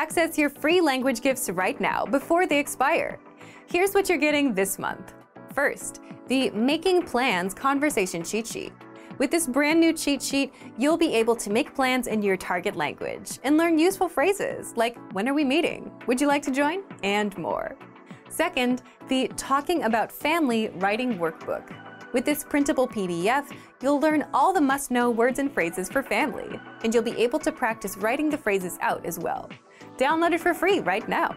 Access your free language gifts right now before they expire. Here's what you're getting this month. First, the Making Plans Conversation Cheat Sheet. With this brand new cheat sheet, you'll be able to make plans in your target language and learn useful phrases like when are we meeting? Would you like to join? And more. Second, the Talking About Family Writing Workbook. With this printable PDF, you'll learn all the must know words and phrases for family, and you'll be able to practice writing the phrases out as well. Download it for free right now.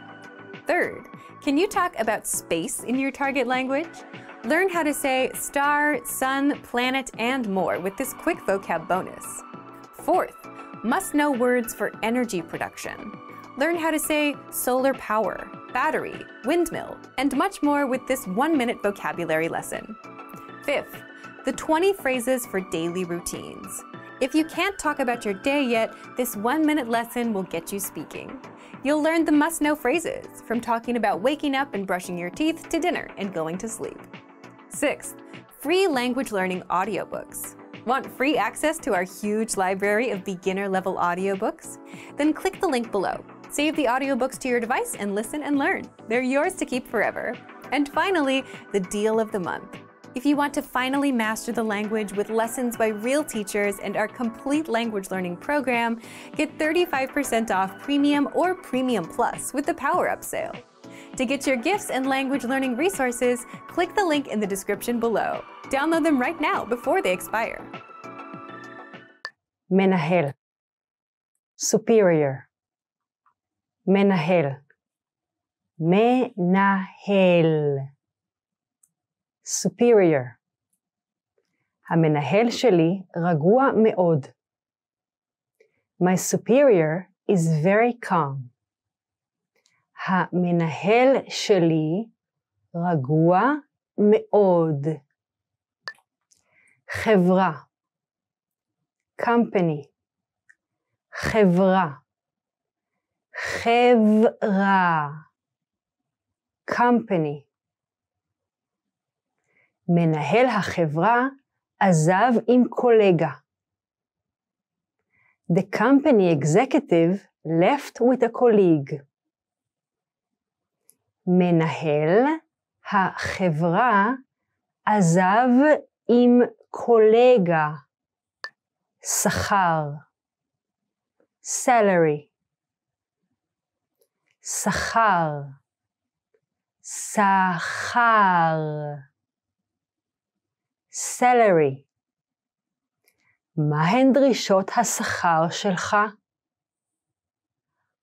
Third, can you talk about space in your target language? Learn how to say star, sun, planet, and more with this quick vocab bonus. Fourth, must know words for energy production. Learn how to say solar power, battery, windmill, and much more with this one minute vocabulary lesson. Fifth, the 20 phrases for daily routines. If you can't talk about your day yet, this one minute lesson will get you speaking. You'll learn the must know phrases, from talking about waking up and brushing your teeth to dinner and going to sleep. Sixth, free language learning audiobooks. Want free access to our huge library of beginner level audiobooks? Then click the link below. Save the audiobooks to your device and listen and learn. They're yours to keep forever. And finally, the deal of the month. If you want to finally master the language with lessons by real teachers and our complete language learning program, get 35% off Premium or Premium Plus with the Power Up sale. To get your gifts and language learning resources, click the link in the description below. Download them right now before they expire. Menahel, superior. Menahel, menahel superior. המנהל שלי רגוע מאוד. My superior is very calm. המנהל שלי רגוע מאוד. חברה company חברה חברה company מנהל החברה עזב עם קולגה. The company executive left with a colleague. מנהל החברה עזב עם קולגה. שכר. salary. שכר. שכר. salary. מהן דרישות השכר שלך?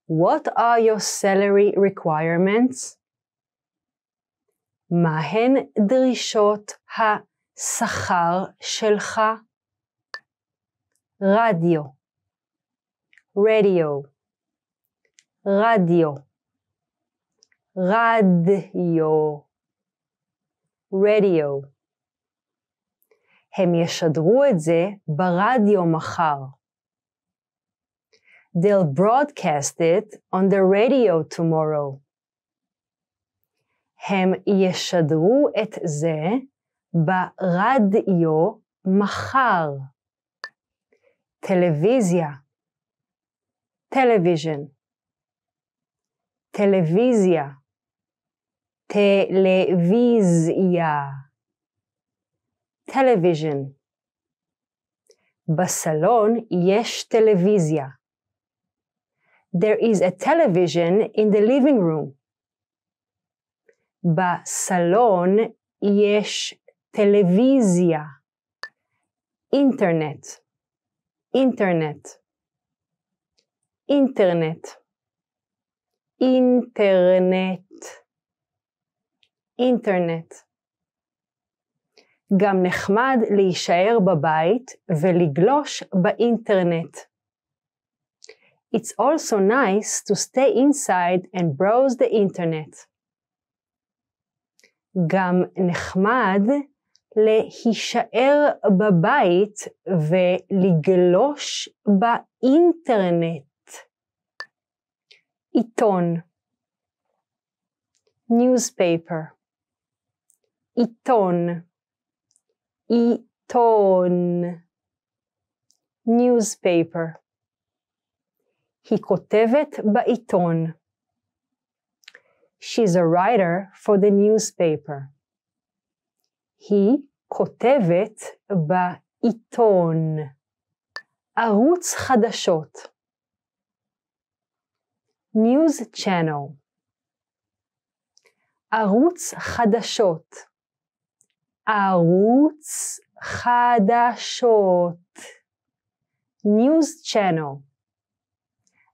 What are your salary requirements? מהן דרישות השכר שלך? רדיו, רדיו, רדיו, רדיו, רדיו. הם ישדרו את זה ברדיו מחר. They'll broadcast it on the radio tomorrow. הם ישדרו את זה ברדיו מחר. טלוויזיה, טלוויז'ן, טלוויזיה, טלוויזיה. television. בסלון יש טלוויזיה. There is a television in the living room. בסלון יש טלוויזיה. אינטרנט. אינטרנט. אינטרנט. אינטרנט. אינטרנט. גם נחמד להישאר בבית ולגלוש באינטרנט. It's also nice to stay inside and browse the internet. גם נחמד להישאר בבית ולגלוש באינטרנט. עיתון newspaper עיתון עיתון newspaper. היא כותבת בעיתון. She's a writer for the newspaper. היא כותבת בעיתון. ערוץ חדשות. News channel. ערוץ חדשות. ערוץ חדשות. News channel.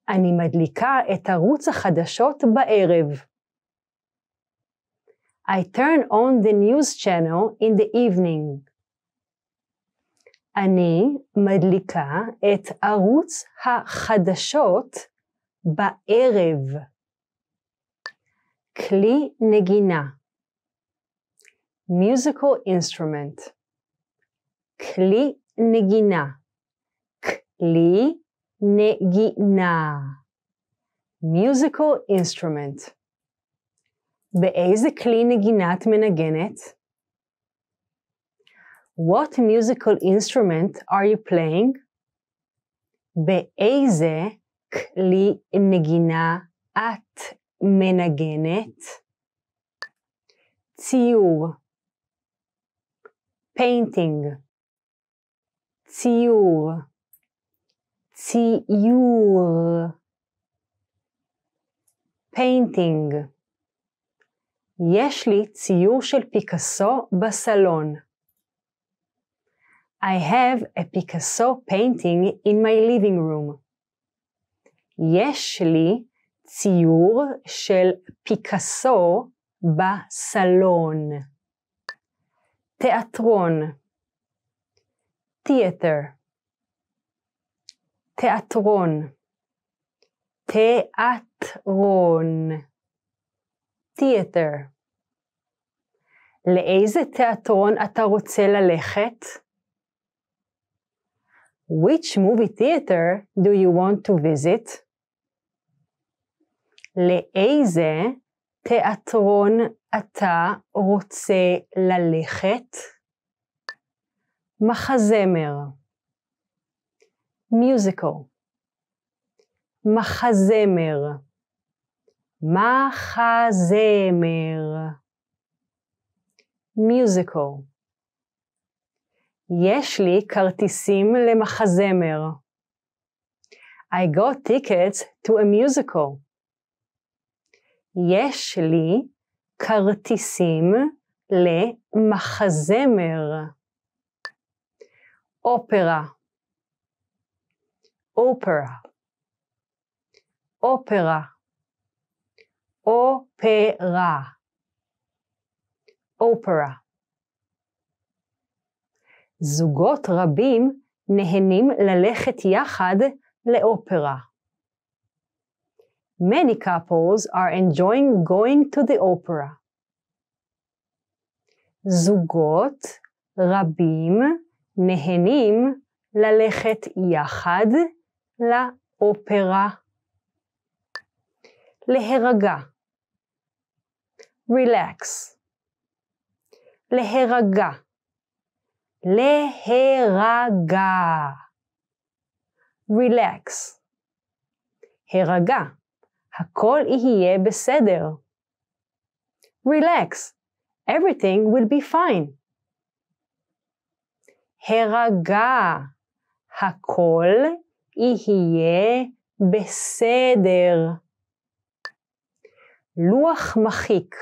אני מדליקה את ערוץ החדשות בערב. I turn on the news channel in the evening. אני מדליקה את ערוץ החדשות בערב. כלי נגינה musical instrument כלי נגינה כלי נגינה musical instrument באיזה כלי נגינה את מנגנת? What musical instrument are you playing? באיזה כלי נגינה את מנגנת? ציור Painting ציור ציור painting יש לי ציור של פיקאסו בסלון. I have a Picasso painting in my living room. יש לי ציור של פיקאסו בסלון. תיאטרון. theater תיאטרון. תיאטרון. theater לאיזה תיאטרון אתה רוצה ללכת? Which movie theater do you want to visit? לאיזה תיאטרון אתה רוצה ללכת? מחזמר musical מחזמר מחזמר musical יש לי כרטיסים למחזמר. I got tickets to a musical. יש לי כרטיסים למחזמר. אופרה. אופרה. אופרה. אופרה. אופרה. זוגות רבים נהנים ללכת יחד לאופרה. Many couples are enjoying going to the opera. זוגות רבים נהנים ללכת יחד לאופרה. להירגע. relax. להירגע. להירגע. relax. הירגע. הכל יהיה בסדר. relax. Everything will be fine. הירגע. הכל יהיה בסדר. לוח מחיק.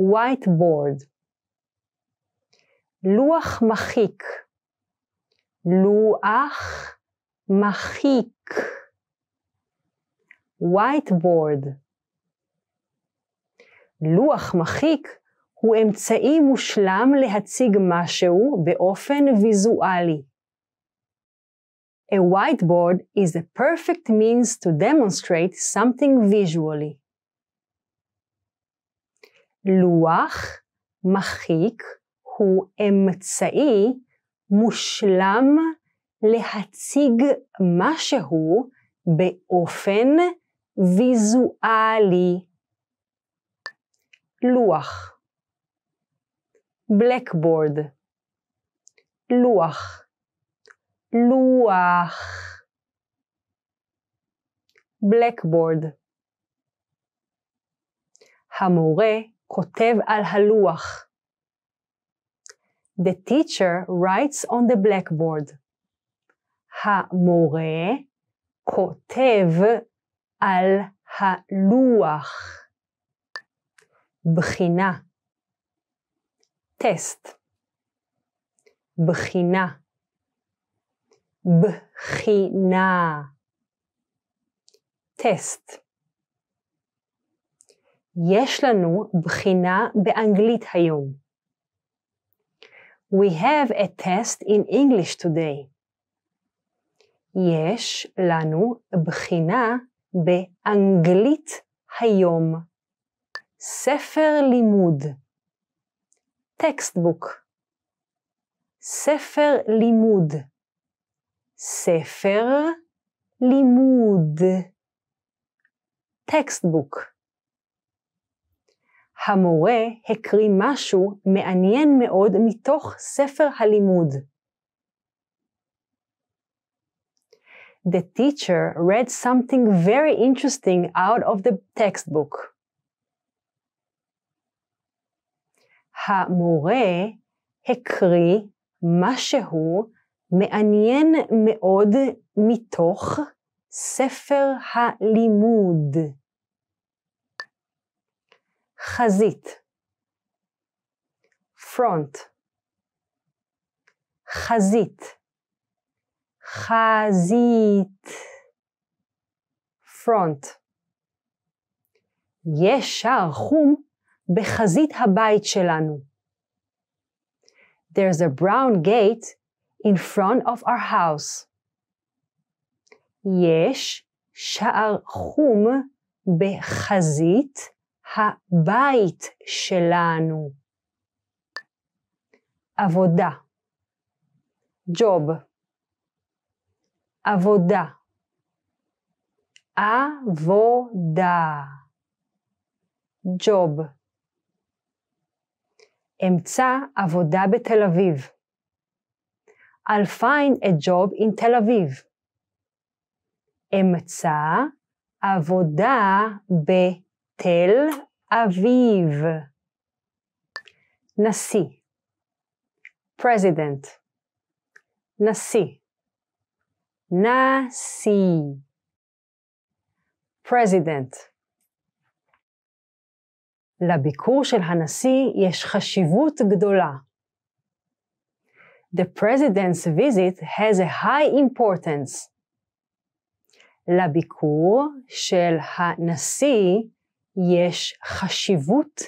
whiteboard. לוח מחיק. לוח מחיק. Whiteboard. לוח מחיק הוא אמצעי מושלם להציג משהו באופן ויזואלי. A whiteboard is a perfect means to demonstrate something visually. לוח מחיק הוא אמצעי מושלם להציג משהו באופן ויזואלי, לוח, בלקבורד, לוח, לוח, בלקבורד. המורה כותב על הלוח. The teacher writes on the blackboard. המורה כותב על הלוח. בחינה טסט בחינה בחינה טסט יש לנו בחינה באנגלית היום. We have a test in English today. יש לנו בחינה באנגלית היום. ספר לימוד. טקסטבוק ספר לימוד. ספר לימוד. טקסטבוק המורה הקריא משהו מעניין מאוד מתוך ספר הלימוד. The teacher read something very interesting out of the textbook. המורה הקריא משהו מעניין מאוד מתוך ספר הלימוד. חזית front חזית חזית front יש שער חום בחזית הבית שלנו. There's a brown gate in front of our house. יש שער חום בחזית הבית שלנו. עבודה ג'וב עבודה עבודה ג'וב אמצא עבודה בתל אביב. I'll find a job in תל אביב. אמצא עבודה בתל אביב. נשיא president נשיא נשיא president לביקור של הנשיא יש חשיבות גדולה. The president's visit has a high importance. לביקור של הנשיא יש חשיבות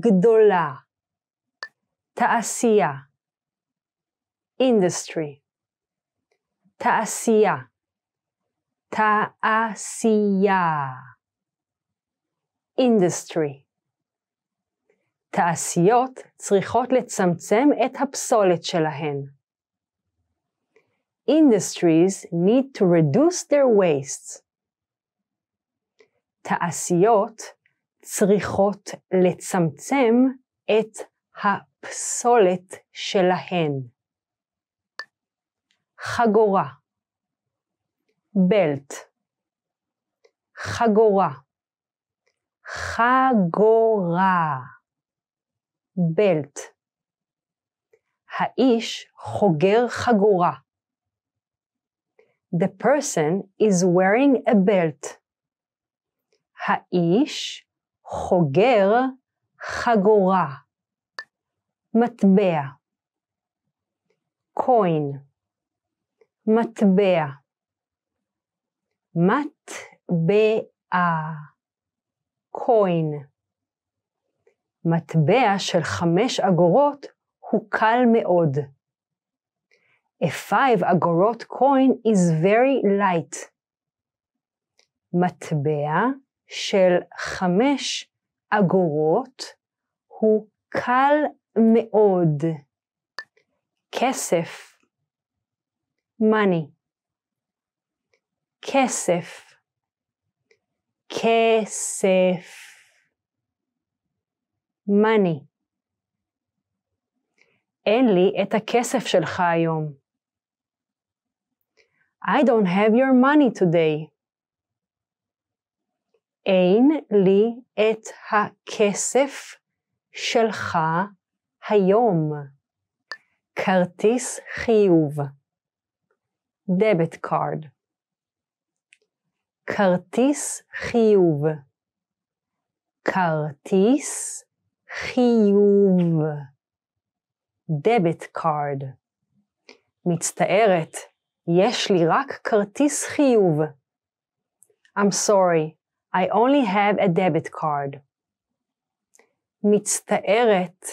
גדולה. תעשייה industry תעשייה תעשייה industry תעשיות צריכות לצמצם את הפסולת שלהן. Industries need to reduce their wastes. תעשיות צריכות לצמצם את הפסולת שלהן. חגורה בלט חגורה חגורה בלט. האיש חוגר חגורה. The person is wearing a belt. האיש חוגר חגורה. מטבע. coin. מטבע. מטבע. coin. מטבע של חמש אגורות הוא קל מאוד. A five אגורות coin is very light. מטבע של חמש אגורות הוא קל מאוד. כסף money כסף כסף money. אין לי את הכסף שלך היום. I don't have your money today. אין לי את הכסף שלך היום. כרטיס חיוב. debit card. כרטיס חיוב. כרטיס חיוב. debit card. מצטערת, יש לי רק כרטיס חיוב. I'm sorry, I only have a debit card. מצטערת,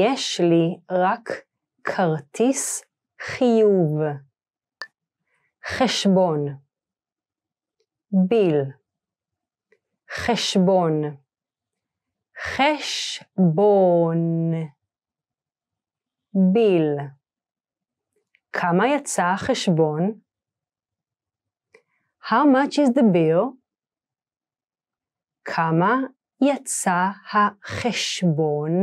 יש לי רק כרטיס חיוב. חשבון ביל חשבון חשבון ביל כמה יצא החשבון? How much is the bill? כמה יצא החשבון?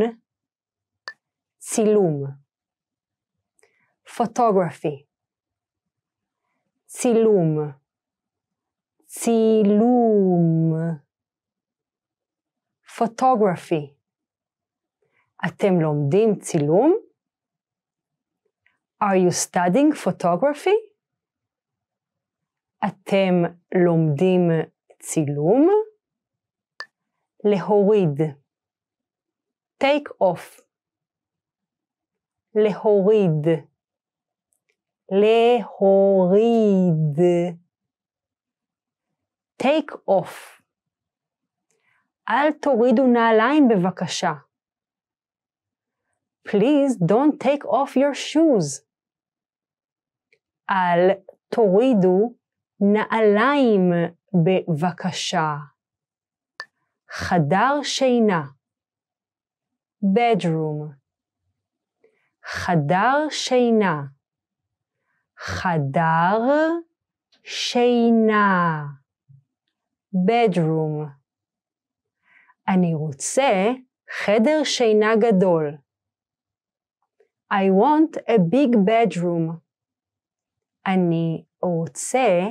צילום photography צילום צילום photography אתם לומדים צילום? Are you studying photography? אתם לומדים צילום? להוריד take off להוריד להוריד take off אל תורידו נעליים בבקשה. Please don't take off your shoes. אל תורידו נעליים בבקשה. חדר שינה bedroom חדר שינה חדר שינה bedroom אני רוצה חדר שינה גדול. I want a big bedroom. אני רוצה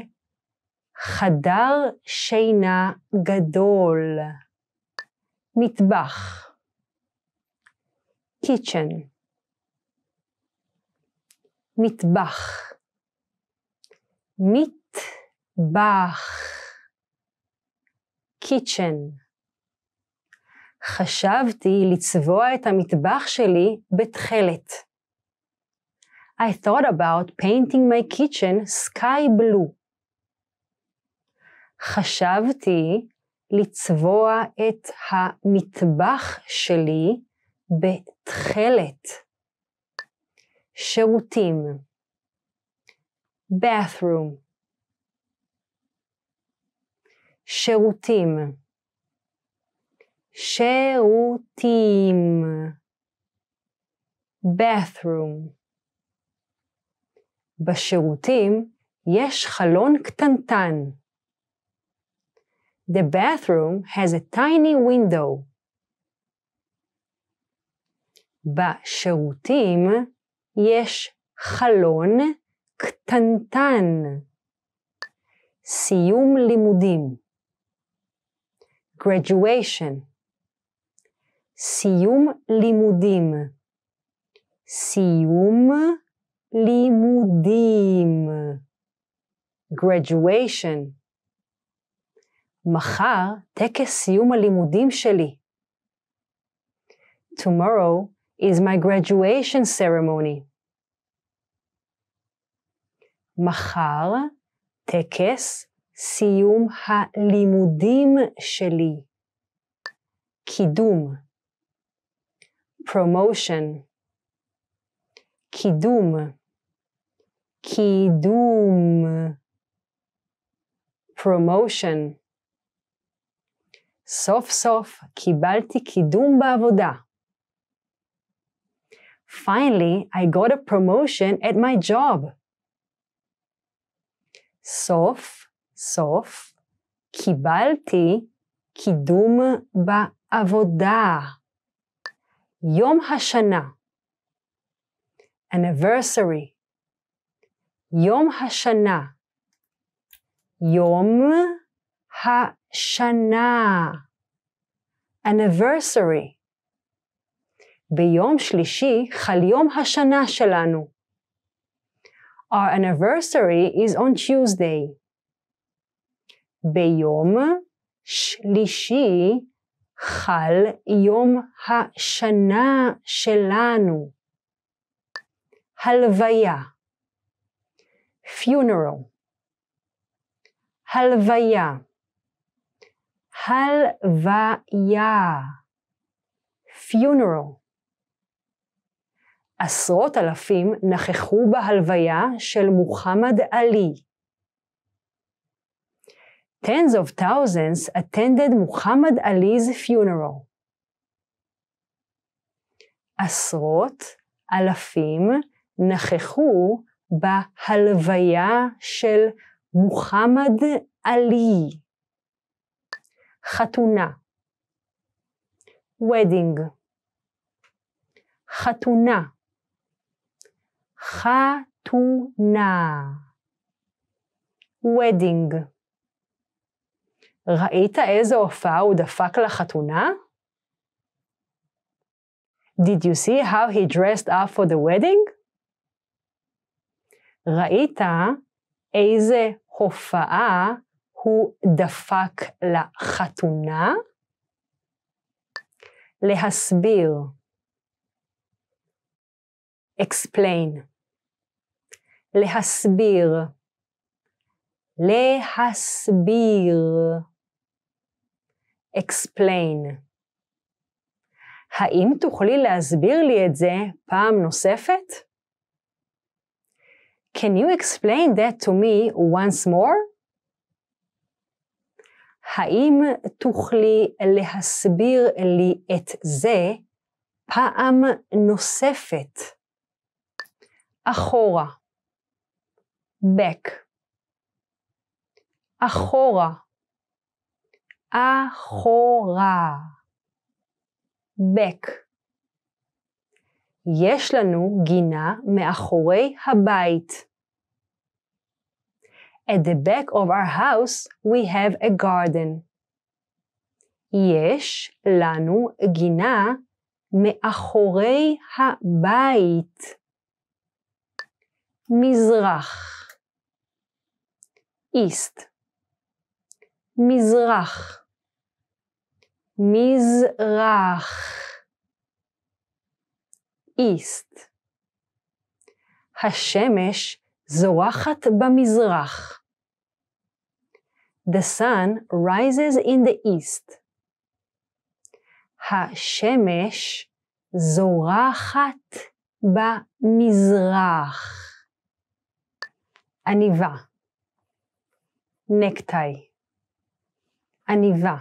חדר שינה גדול. מטבח kitchen מטבח מטבח kitchen חשבתי לצבוע את המטבח שלי בתכלת. I thought about painting my kitchen sky blue. חשבתי לצבוע את המטבח שלי בתכלת. שירותים bathroom שירותים שירותים bathroom בשירותים יש חלון קטנטן. The bathroom has a tiny window. בשירותים יש חלון קטנטן. סיום לימודים. graduation. סיום לימודים. סיום לימודים. graduation. מחר טקס סיום הלימודים שלי. Tomorrow is my graduation ceremony. מחר טקס סיום הלימודים שלי. קידום promotion קידום קידום promotion סוף סוף קיבלתי קידום בעבודה. Finally, I got a promotion at my job. סוף סוף קיבלתי קידום בעבודה. יום השנה anniversary יום השנה יום השנה. anniversary. ביום שלישי חל יום השנה שלנו. Our anniversary is on Tuesday. ביום שלישי חל יום השנה שלנו. הלוויה funeral הלוויה הלוויה funeral עשרות אלפים נכחו בהלוויה של מוחמד עלי. Tens of thousands attended Muhammad Ali's funeral. עשרות אלפים נכחו בהלוויה של מוחמד עלי. חתונה wedding חתונה חתונה wedding ראית איזו הופעה הוא דפק לחתונה? Did you see how he dressed up for the wedding? ראית איזה הופעה הוא דפק לחתונה? להסביר. explain. להסביר. להסביר. explain. האם תוכלי להסביר לי את זה פעם נוספת? Can you explain that to me once more? האם תוכלי להסביר לי את זה פעם נוספת? אחורה. Back. אחורה. אחורה. back. יש לנו גינה מאחורי הבית. At the back of our house we have a garden. יש לנו גינה מאחורי הבית. מזרח east מזרח מזרח east. השמש זורחת במזרח. The sun rises in the east. השמש זורחת במזרח. עניבה. נקטאי. עניבה.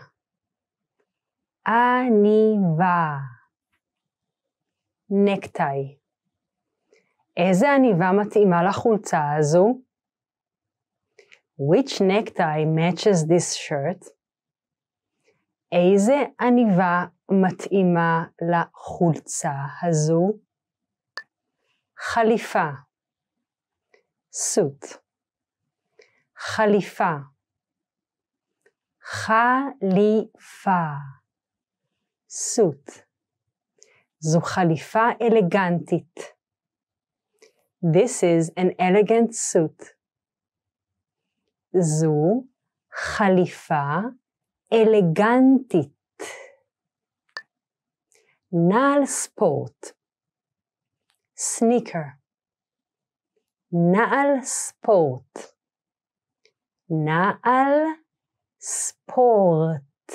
עניבה. נקטאי. איזה עניבה מתאימה לחולצה הזו? Which necktie matches this shirt? איזה עניבה מתאימה לחולצה הזו? חליפה סוט חליפה חליפה סוט זו חליפה אלגנטית. This is an elegant suit. זו חליפה אלגנטית. נעל ספורט. סניקר. נעל ספורט. נעל ספורט.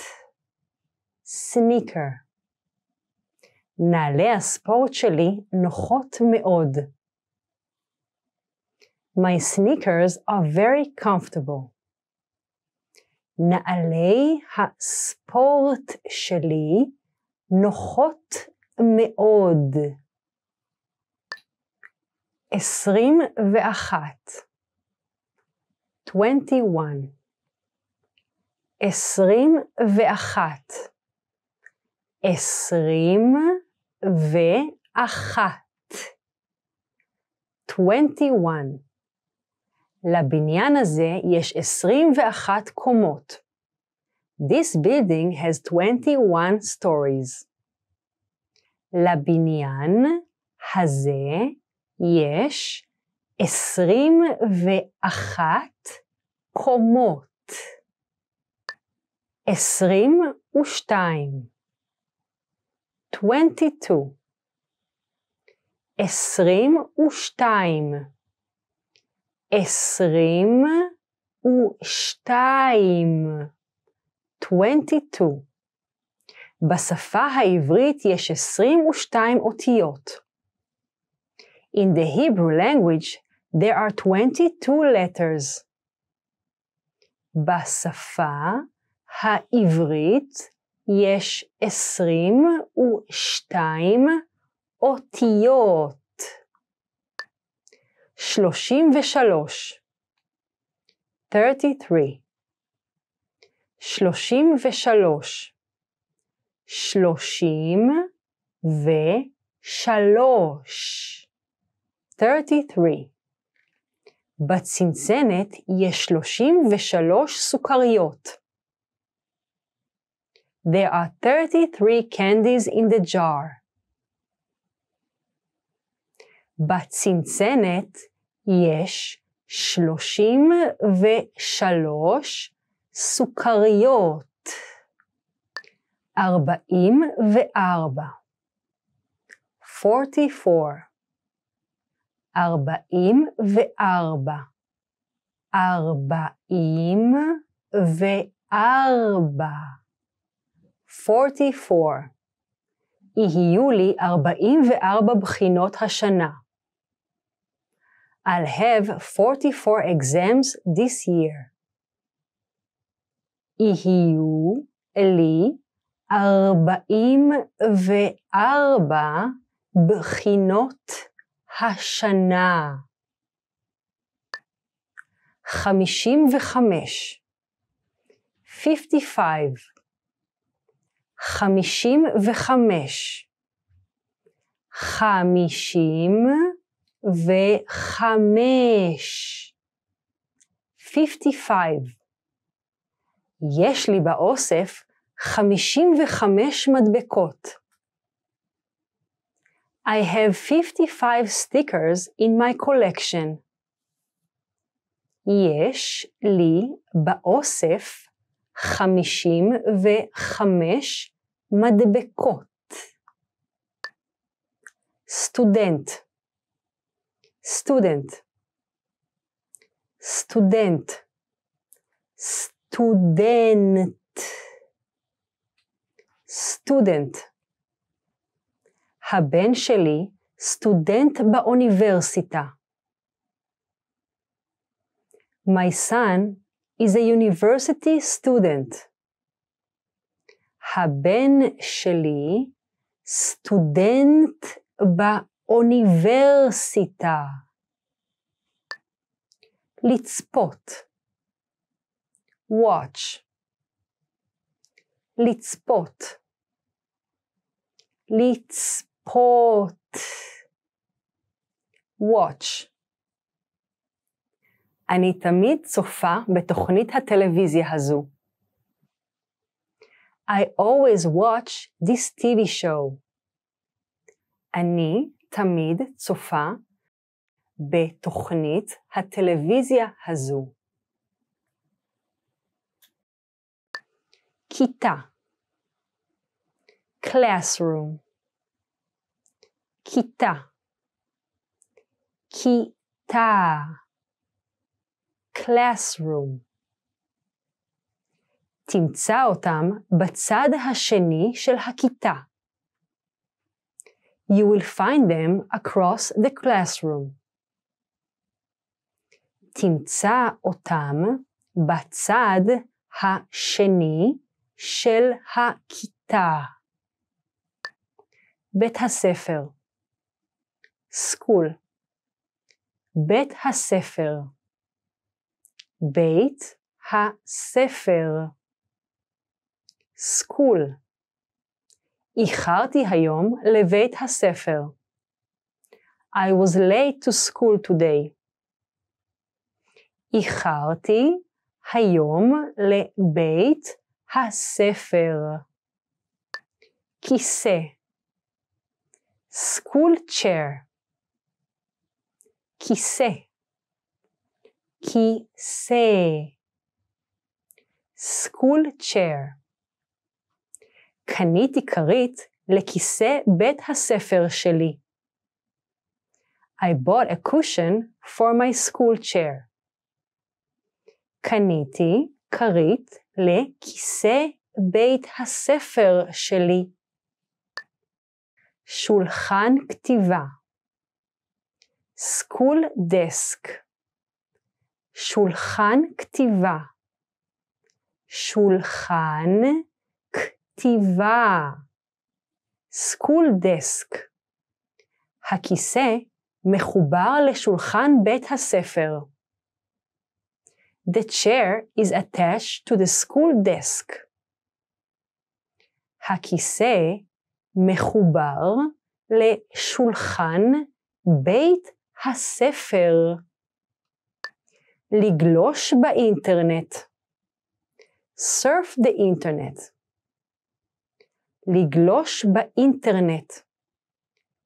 סניקר. נעלי הספורט שלי נוחות מאוד. My sneakers are very comfortable. נעלי הספורט שלי נוחות מאוד. עשרים ואחת. 21. עשרים ואחת. עשרים ואחת. 21. לבניין הזה יש 21 קומות. This building has 21 stories. לבניין הזה יש 21 קומות. 22 22 עשרים ושתיים עשרים ושתיים 22 בשפה העברית יש 22 אותיות. In the Hebrew language, there are 22 letters. בשפה העברית יש 22 אותיות. 33 33 33 שלושים ושלוש. 33. בצנצנת יש שלושים ושלוש סוכריות. There are 33 candies in the jar. בצנצנת יש שלושים ושלוש סוכריות. ארבעים וארבע. 44. ארבעים וארבע. ארבעים וארבע. 44. יהיו לי 44 בחינות השנה. I'll have 44 exams this year. יהיו לי 44 בחינות השנה. 55 55 חמישים וחמש, חמישים וחמש, 55. יש לי באוסף חמישים וחמש מדבקות. I have 55 stickers in my collection. יש לי באוסף חמישים וחמש מדבקות. סטודנט, סטודנט, סטודנט, סטודנט, סטודנט. הבן שלי סטודנט באוניברסיטה. My son is a university student. הבן שלי סטודנט באוניברסיטה. לצפות watch לצפות לצפות watch אני תמיד צופה בתוכנית הטלוויזיה הזו. I always watch this TV show. אני תמיד צופה בתוכנית הטלוויזיה הזו. כיתה classroom כיתה כיתה classroom. תמצא אותם בצד השני של הכיתה. You will find them across the classroom. תמצא אותם בצד השני של הכיתה. בית הספר school בית הספר בית הספר. סקול. איחרתי היום לבית הספר. I was late to school today. איחרתי היום לבית הספר. כיסא. school chair. כיסא. כיסא. school chair. קניתי כרית לכיסא בית הספר שלי. I bought a cushion for my school chair. קניתי כרית לכיסא בית הספר שלי. שולחן כתיבה school desk שולחן כתיבה שולחן כתיבה school desk הכיסא מחובר לשולחן בית הספר. The chair is attached to the school desk. הכיסא מחובר לשולחן בית הספר. לגלוש באינטרנט. surf the internet. לגלוש באינטרנט.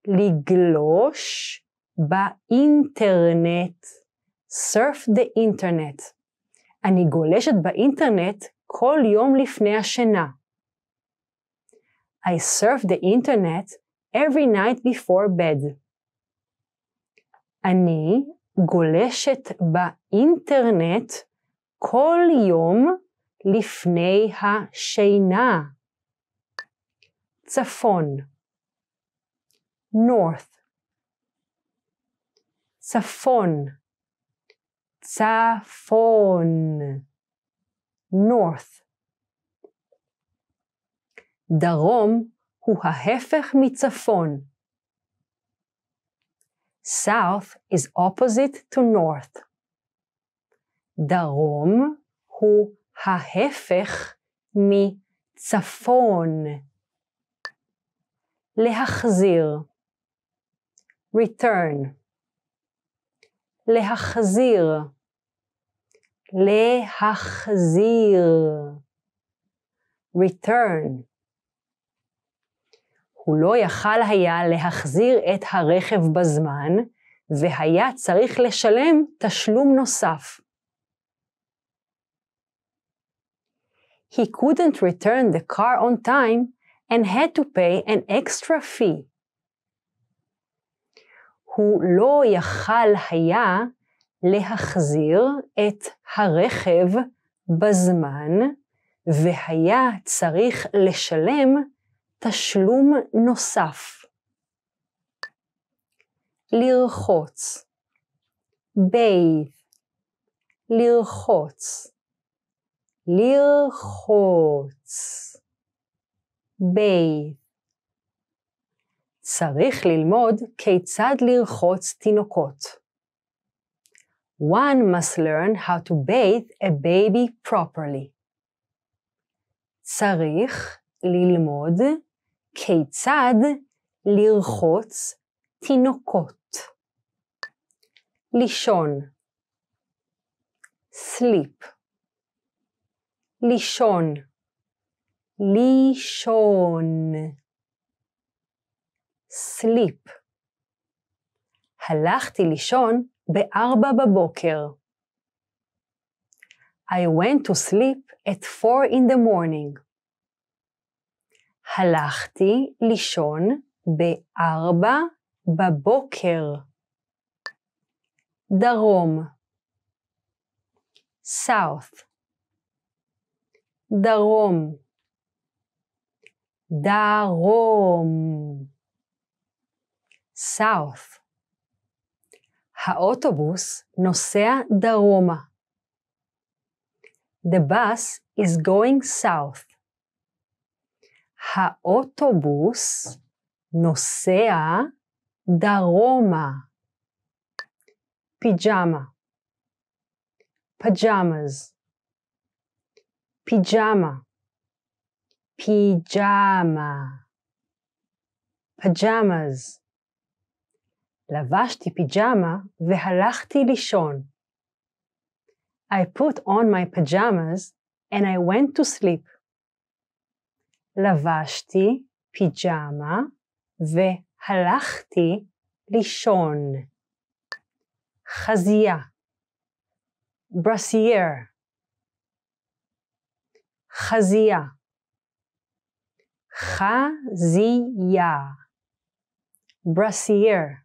לגלוש באינטרנט. surf the internet. אני גולשת באינטרנט כל יום לפני השינה. I surf the internet every night before bed. אני גולשת באינטרנט כל יום לפני השינה. צפון. North. צפון. צפון. North. דרום הוא ההפך מצפון. South is opposite to north. דרום הוא ההפך מצפון. להחזיר return. להחזיר להחזיר return הוא לא יכל היה להחזיר את הרכב בזמן, והיה צריך לשלם תשלום נוסף. He couldn't return the car on time and had to pay an extra fee. הוא לא יכל היה להחזיר את הרכב בזמן, והיה צריך לשלם תשלום נוסף. לרחוץ, bathe, לרחוץ, לרחוץ, bathe. צריך ללמוד כיצד לרחוץ תינוקות. One must learn how to bathe a baby properly. צריך ללמוד כיצד לרחוץ תינוקות. לישון sleep לישון לישון sleep הלכתי לישון בארבע בבוקר. I went to sleep at four in the morning. הלכתי לישון בארבע בבוקר. דרום South דרום דרום South האוטובוס נוסע דרומה. The bus is going south. האוטובוס נוסע דרומה. פיג'מה pajamas פיג'מה פיג'מה pajamas לבשתי פיג'מה והלכתי לישון. I put on my pajamas and I went to sleep. לבשתי פיג'מה והלכתי לישון. חזייה. ברסייר חזייה. חזייה. ברסייר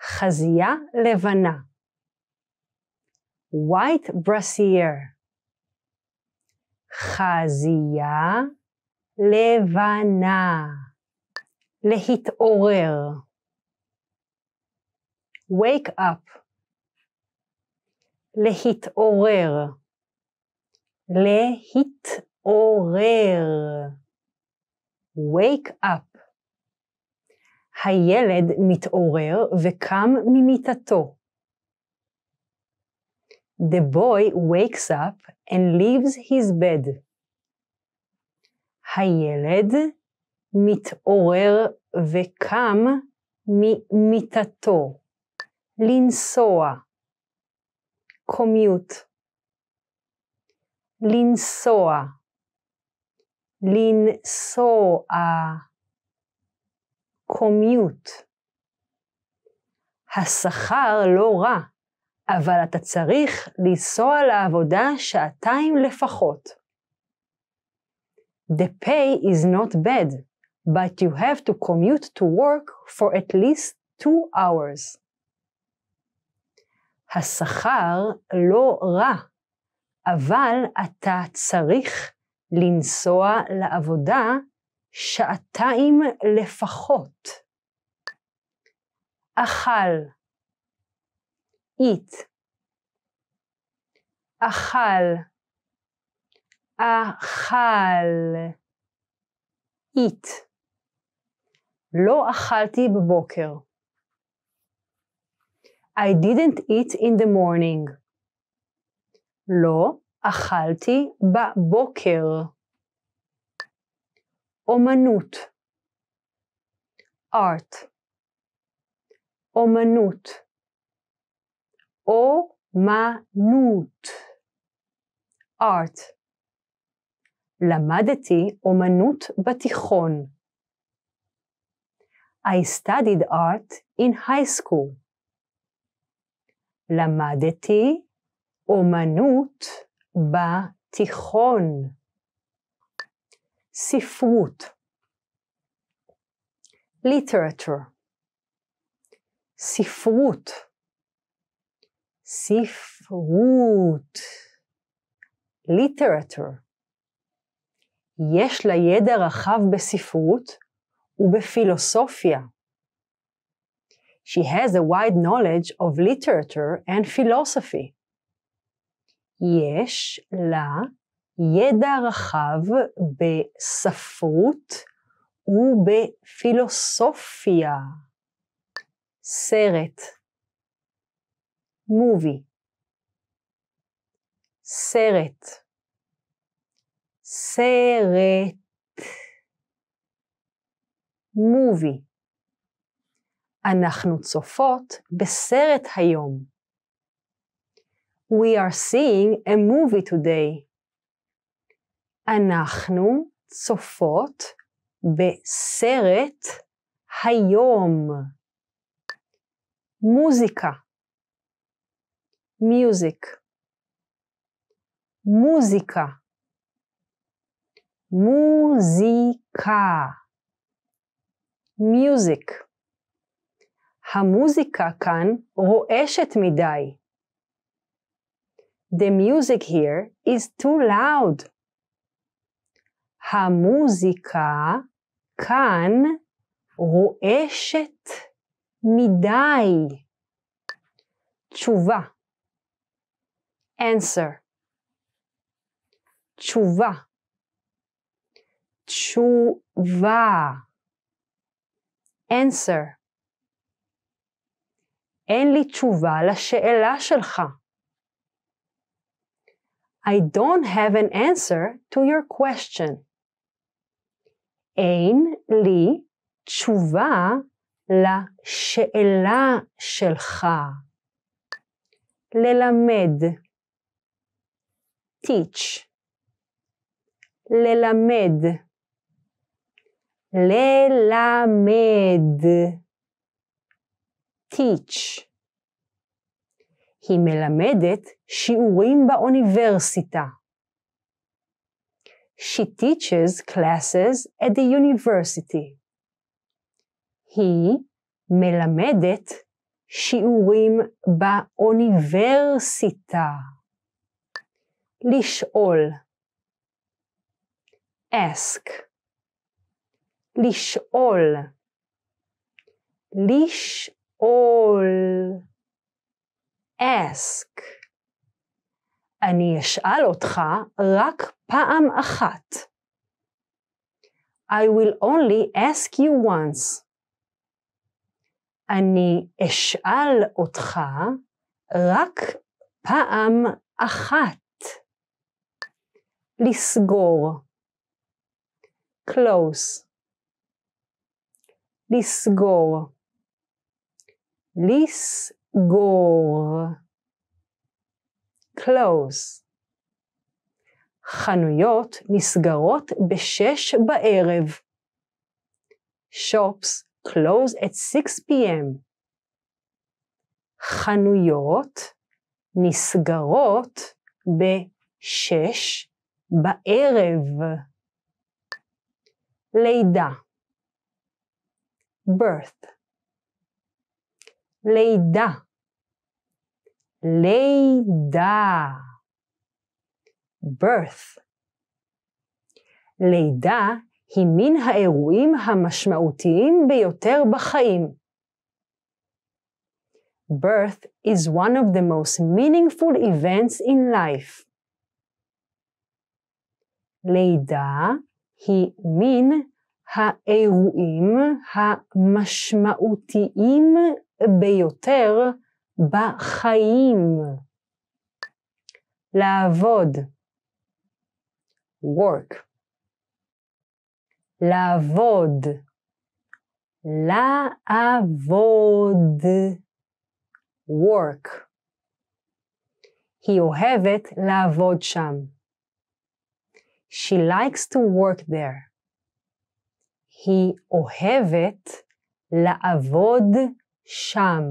חזייה לבנה. White brassiere חזייה לבנה להתעורר. Wake up. להתעורר. להתעורר. Wake up. הילד מתעורר וקם ממיטתו. The boy wakes up and leaves his bed. הילד מתעורר וקם ממיטתו. לנסוע. commute. לנסוע. לנסוע. commute. השכר לא רע, אבל אתה צריך לנסוע לעבודה שעתיים לפחות. The pay is not bad, but you have to commute to work for at least two hours. השכר לא רע, אבל אתה צריך לנסוע לעבודה שעתיים לפחות. אכל, eat, אכל, אכל, eat. לא אכלתי בבוקר. I didn't eat in the morning. לא אכלתי בבוקר. אומנות art אומנות אומנות art למדתי אומנות בתיכון. I studied art in high school. למדתי אומנות בתיכון. ספרות literature ספרות ספרות literature יש לה ידע רחב בספרות ובפילוסופיה. She has a wide knowledge of literature and philosophy. יש לה ידע רחב בספרות ובפילוסופיה. סרט, מובי, סרט, סרט, מובי. אנחנו צופות בסרט היום. We are seeing a movie today. אנחנו צופות בסרט היום. מוזיקה מיוזיק מוזיקה מוזיקה מיוזיק המוזיקה כאן רועשת מדי. The music here is too loud. המוזיקה כאן רועשת מדי. תשובה answer תשובה תשובה answer אין לי תשובה לשאלה שלך. I don't have an answer to your question. אין לי תשובה לשאלה שלך. ללמד. teach. ללמד, ללמד, teach. היא מלמדת שיעורים באוניברסיטה. She teaches classes at the university. היא מלמדת שיעורים באוניברסיטה. לשאול ask לשאול לשאול ask אני אשאל אותך רק פעם אחת. I will only ask you once. אני אשאל אותך רק פעם אחת. לסגור. close. לסגור. לסגור. close. חנויות נסגרות בשש בערב. Shops close at 6 p.m. חנויות נסגרות בשש בערב. לידה birth לידה לידה birth לידה היא מן האירועים המשמעותיים ביותר בחיים. Birth is one of the most meaningful events in life. לידה היא מן האירועים המשמעותיים ביותר בחיים. לעבוד. work. לעבוד. לעבוד. work. היא אוהבת לעבוד שם. She likes to work there. היא אוהבת לעבוד שם.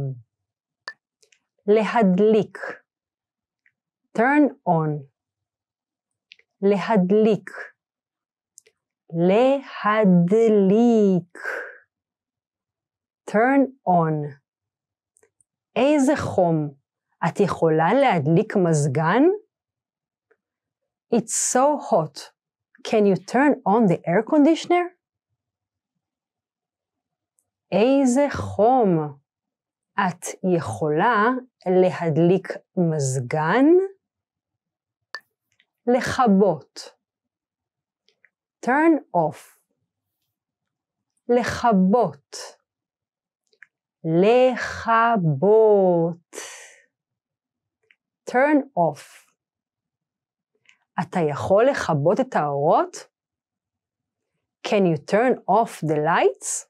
להדליק. turn on. להדליק. להדליק. turn on. איזה חום. את יכולה להדליק מזגן? It's so hot. Can you turn on the air conditioner? איזה חום. את יכולה להדליק מזגן? לכבות. turn off. לכבות. לכבות. turn off. אתה יכול לכבות את האורות? Can you turn off the lights?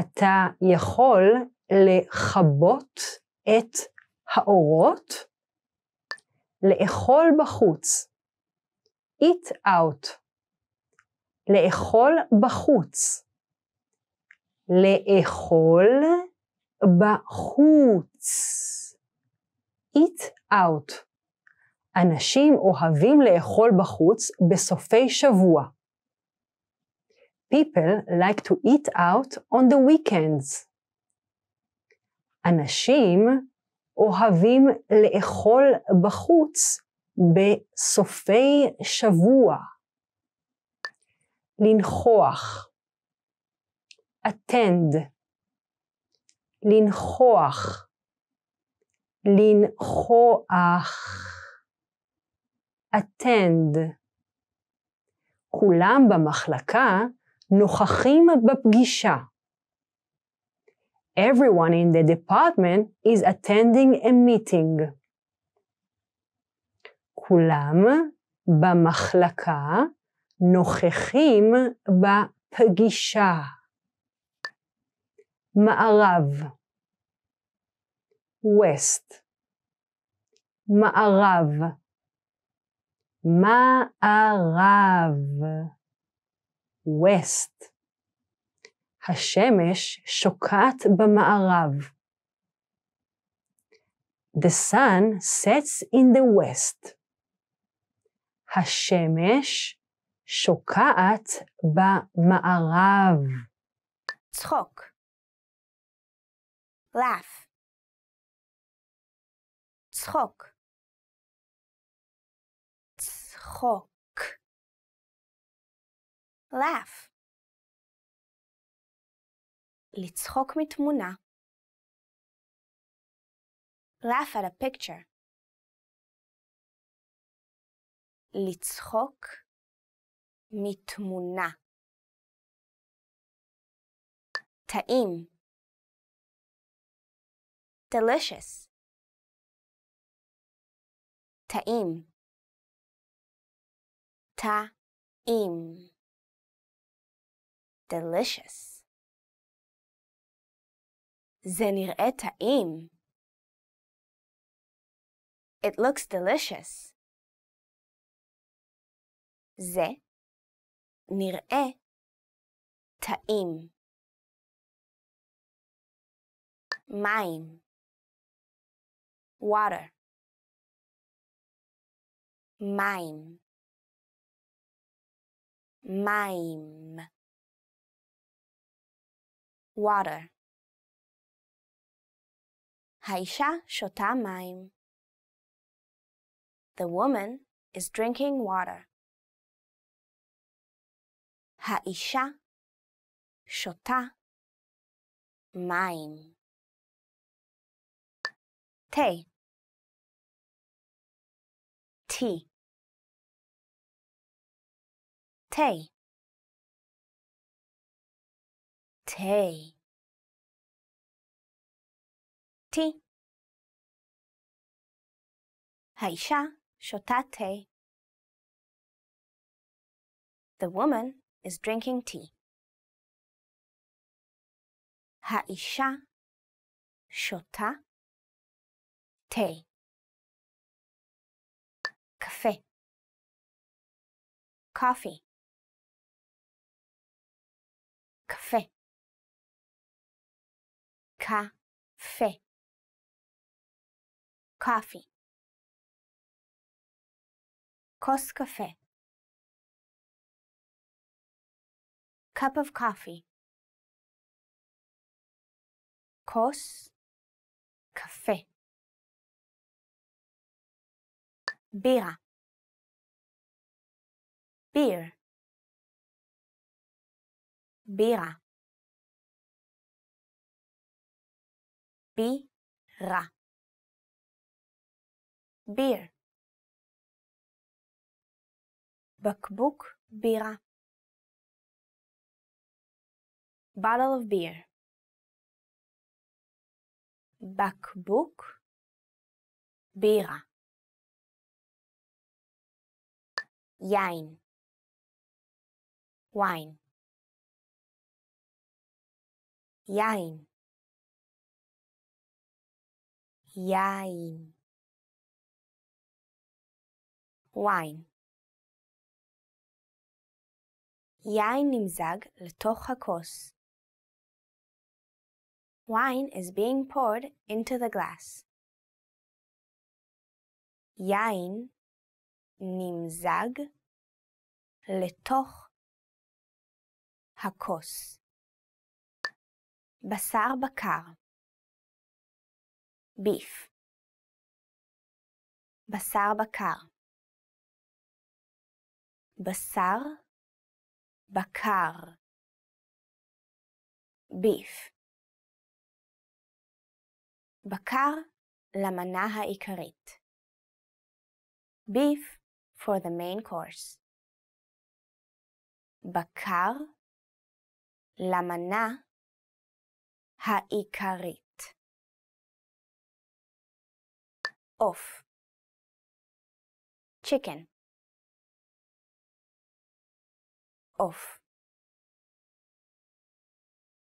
אתה יכול לכבות את האורות? לאכול בחוץ. eat out. לאכול בחוץ. לאכול בחוץ. eat out. אנשים אוהבים לאכול בחוץ בסופי שבוע. People like to eat out on the weekends. אנשים אוהבים לאכול בחוץ בסופי שבוע. לנכוח. attend. לנכוח. לנכוח. Attend. כולם במחלקה נוכחים בפגישה. Everyone in the department is attending a meeting. כולם במחלקה נוכחים בפגישה. מערב west מערב מערב. west. השמש שוקעת במערב. The sun sets in the west. השמש שוקעת במערב. צחוק. laugh. צחוק. צחוק. laugh. לצחוק מתמונה. laugh at a picture. לצחוק מתמונה. טעים. delicious. טעים. טעים. delicious. זה נראה טעים. It looks delicious. זה נראה טעים. מים water מים מים water האישה שותה מים. The woman is drinking water. האישה שותה מים. תה tea תה תה tea האישה שותה תה. The woman is drinking tea. האישה שותה תה. קפה coffee café, coffee, café, cup of coffee, cos, café, beer, beer, beer. B ra beer bakbuk bira bottle of beer bakbuk bira Yain. Wine. Jein. יין wine יין נמזג לתוך הכוס. Wine is being poured into the glass. יין נמזג לתוך הכוס. בשר בקר beef בשר בקר בשר בקר beef בקר למנה העיקרית. Beef for the main course. בקר למנה העיקרית. עוף chicken עוף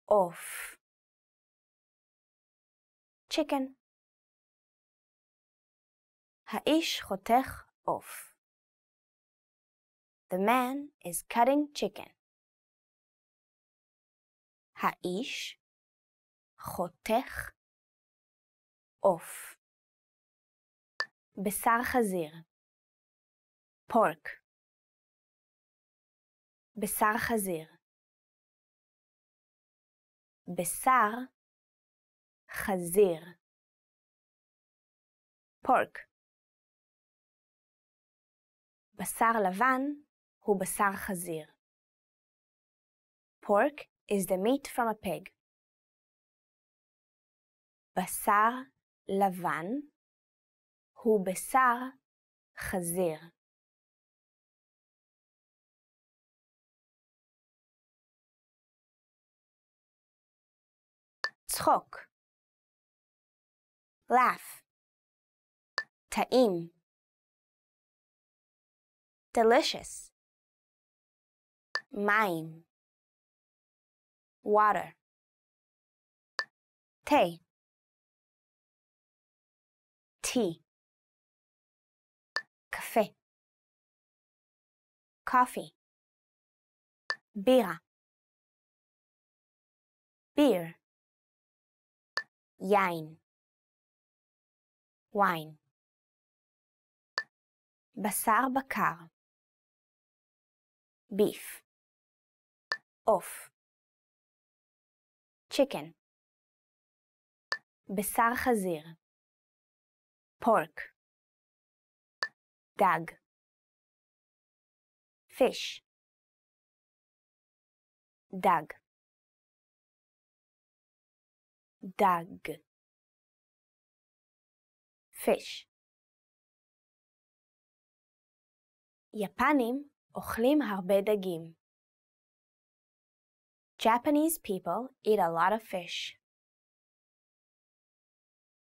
עוף chicken. האיש חותך עוף. The man is cutting chicken. האיש חותך עוף. בשר חזיר. pork. בשר חזיר. בשר חזיר. pork. בשר לבן הוא בשר חזיר. Pork is the meat from a pig. בשר לבן הוא בשר חזיר. צחוק laugh טעים delicious מים water תה tea קפה coffee בירה beer יין wine בשר בקר beef עוף chicken בשר חזיר pork דג fish דג דג fish יפנים אוכלים הרבה דגים. Japanese people eat a lot of fish.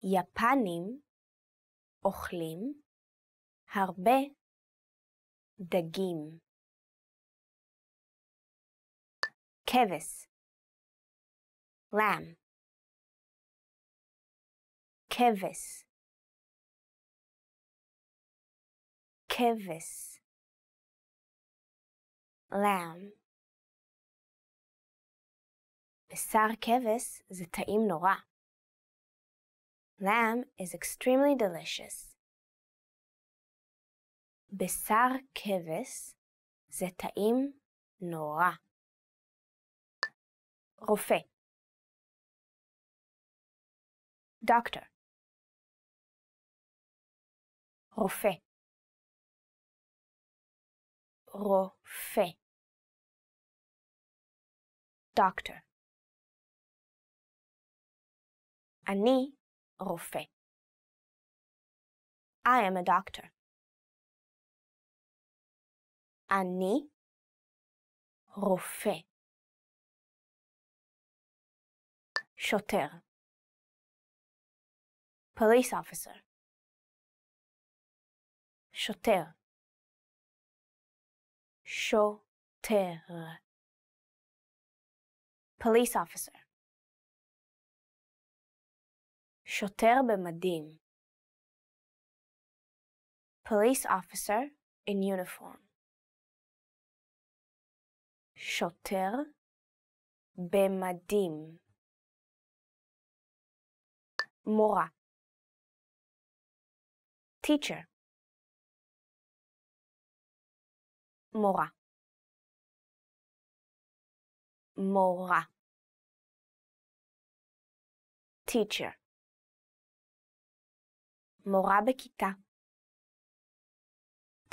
יפנים אוכלים הרבה דגים. כבש lamb כבש כבש lamb. בשר כבש זה טעים נורא. Lamb is extremely delicious. בשר כבש זה טעים נורא. רופא Doctor רופא רופא doctor. אני רופא. I am a doctor. אני רופא. שוטר. police officer. שוטר. שוטר. police officer שוטר במדים police officer in uniform שוטר במדים מורה teacher מורה מורה teacher מורה בכיתה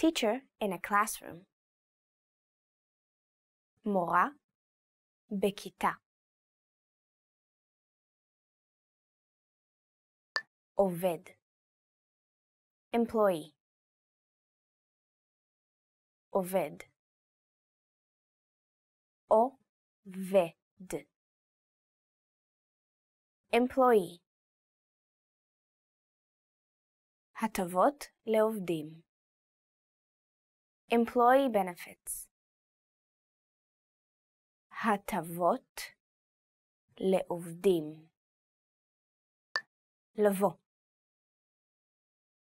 teacher in a classroom מורה בכיתה. עובד. Employee. עובד. עובד. Employee. הטבות לעובדים. Employee benefits הטבות לעובדים לבוא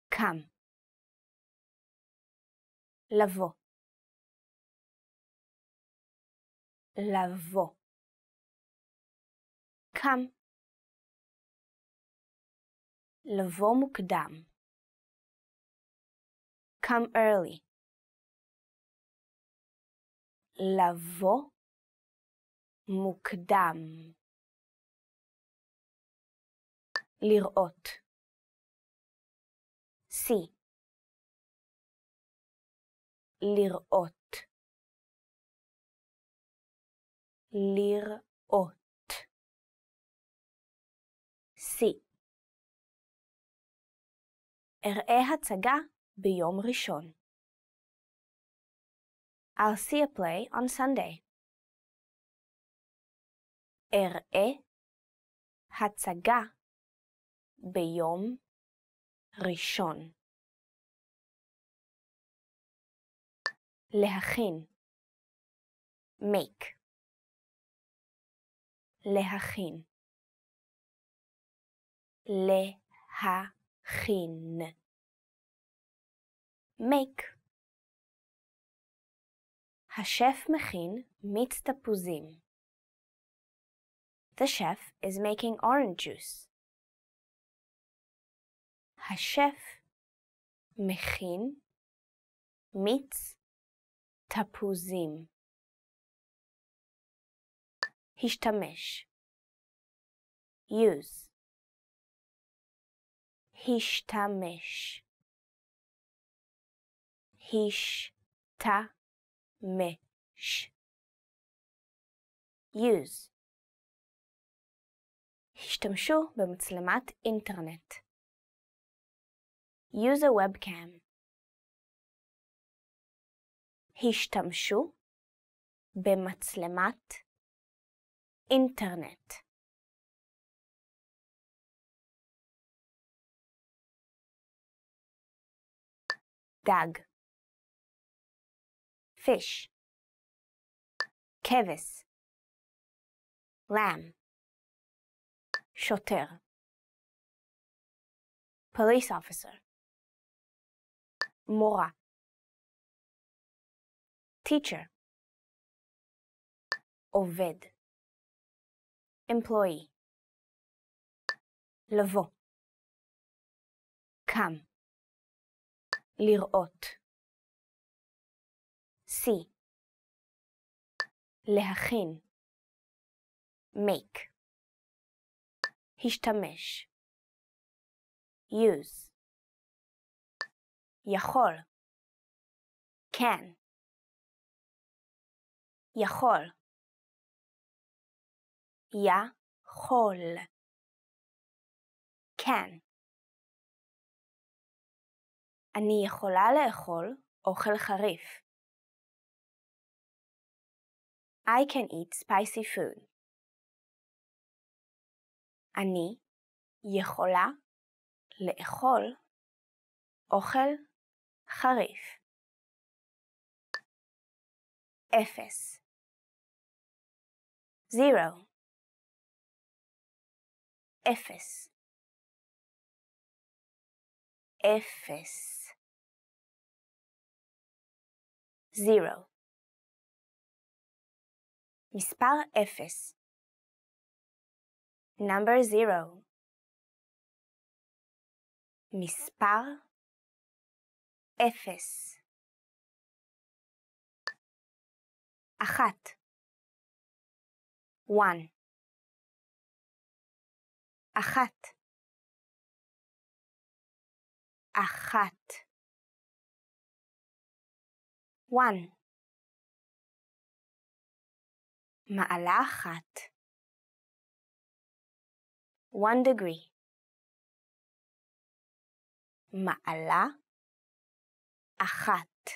קם לבוא לבוא. come. לבוא מוקדם. come early. לבוא מוקדם. לראות. see. לראות. לראות. see. אראה הצגה ביום ראשון. I'll see a play on Sunday. אראה הצגה ביום ראשון. להכין. make. להכין. להכין. make. השף מכין מיץ תפוזים. The chef is making orange juice. השף מכין מיץ תפוזים. השתמש use השתמש השתמש use השתמשו במצלמת אינטרנט. Use a webcam. השתמשו במצלמת אינטרנט. דג fish כבש lamb שוטר police officer מורה teacher עובד employee לבוא come לראות see להכין make השתמש. use. יכול. can. יכול. יכול. can. אני יכולה לאכול אוכל חריף. I can eat spicy food. אני יכולה לאכול אוכל חריף. אפס. zero אפס. אפס. zero מספר אפס number zero מספר אפס אחת one אחת אחת one מעלה אחת one degree מעלה אחת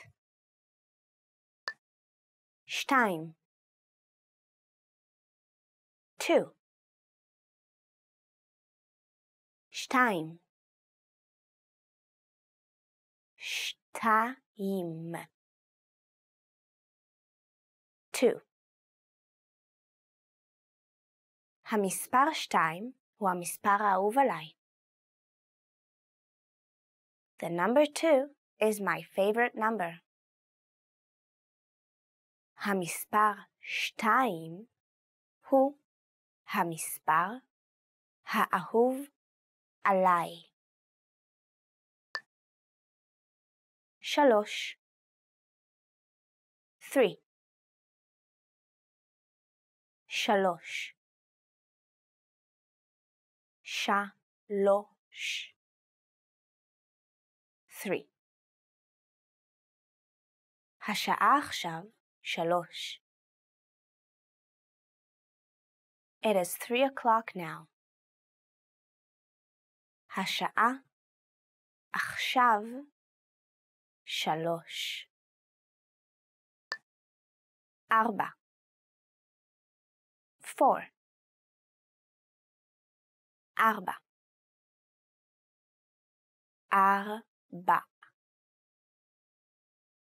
שתיים two שתיים שתיים two המספר שתיים הוא המספר האהוב עליי. The number 2 is my favorite number. המספר 2 הוא המספר האהוב עליי. 3 3 3 shalosh. Three. השעה עכשיו שלוש. It is three o'clock now. השעה עכשיו שלוש. ארבע. Four arba. Arba.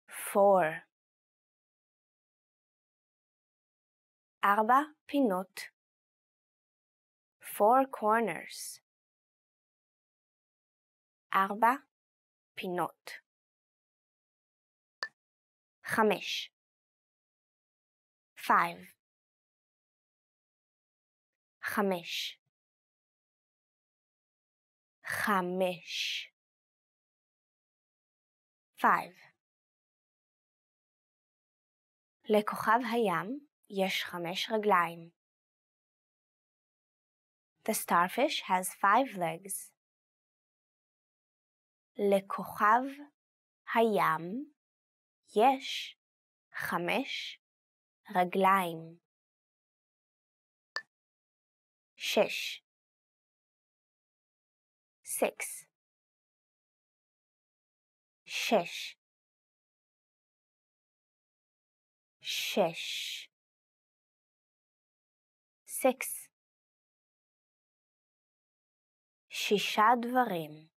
Four. Arba pinot. Four corners. Arba pinot. Hamish. Five. Hamish. חמש. five. לכוכב הים יש חמש רגליים. The starfish has five legs. לכוכב הים יש חמש רגליים. שש six שש. שש. six שישה דברים.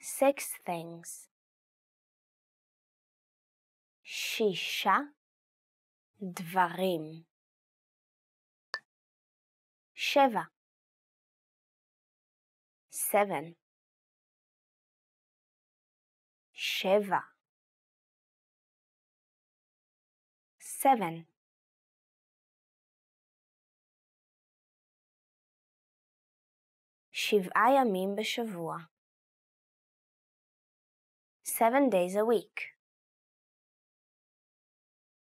six things. שישה דברים. שבע seven שבע seven שבעה ימים בשבוע. seven days a week.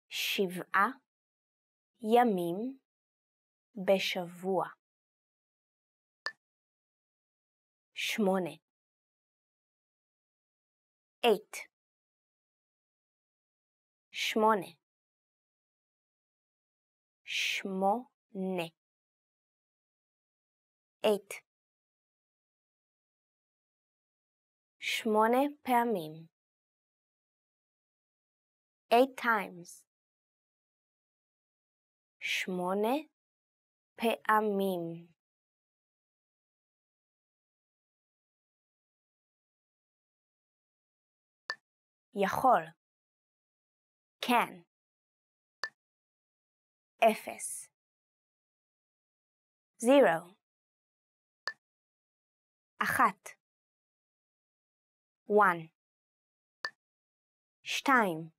שבעה ימים בשבוע. שמונה. eight. שמונה. שמונה. eight. שמונה פעמים. eight times. שמונה פעמים. יכול. can. אפס. zero. אחת. one שתיים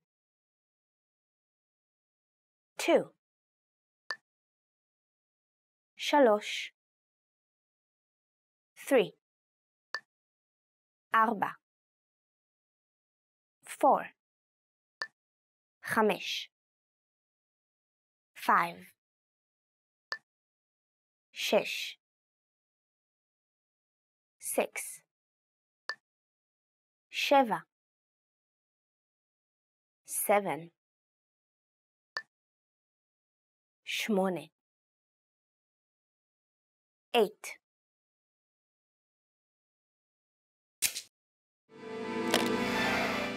two שלוש three ארבע four. Hamish. five. شش six. Sheva. Seven. Shmone. Eight.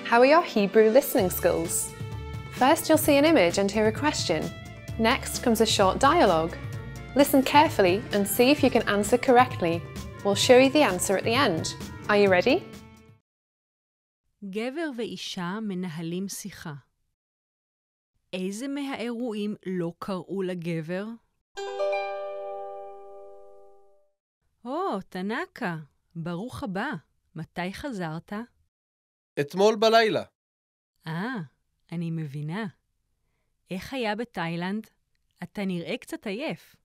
How are your Hebrew listening skills? First, you'll see an image and hear a question. Next comes a short dialogue. Listen carefully and see if you can answer correctly. We'll show you the answer at the end. Are you ready? גבר ואישה מנהלים שיחה. איזה מהאירועים לא קראו לגבר? או, תנקה, ברוך הבא. מתי חזרת? אתמול בלילה. אה, אני מבינה. איך היה בתאילנד? אתה נראה קצת עייף.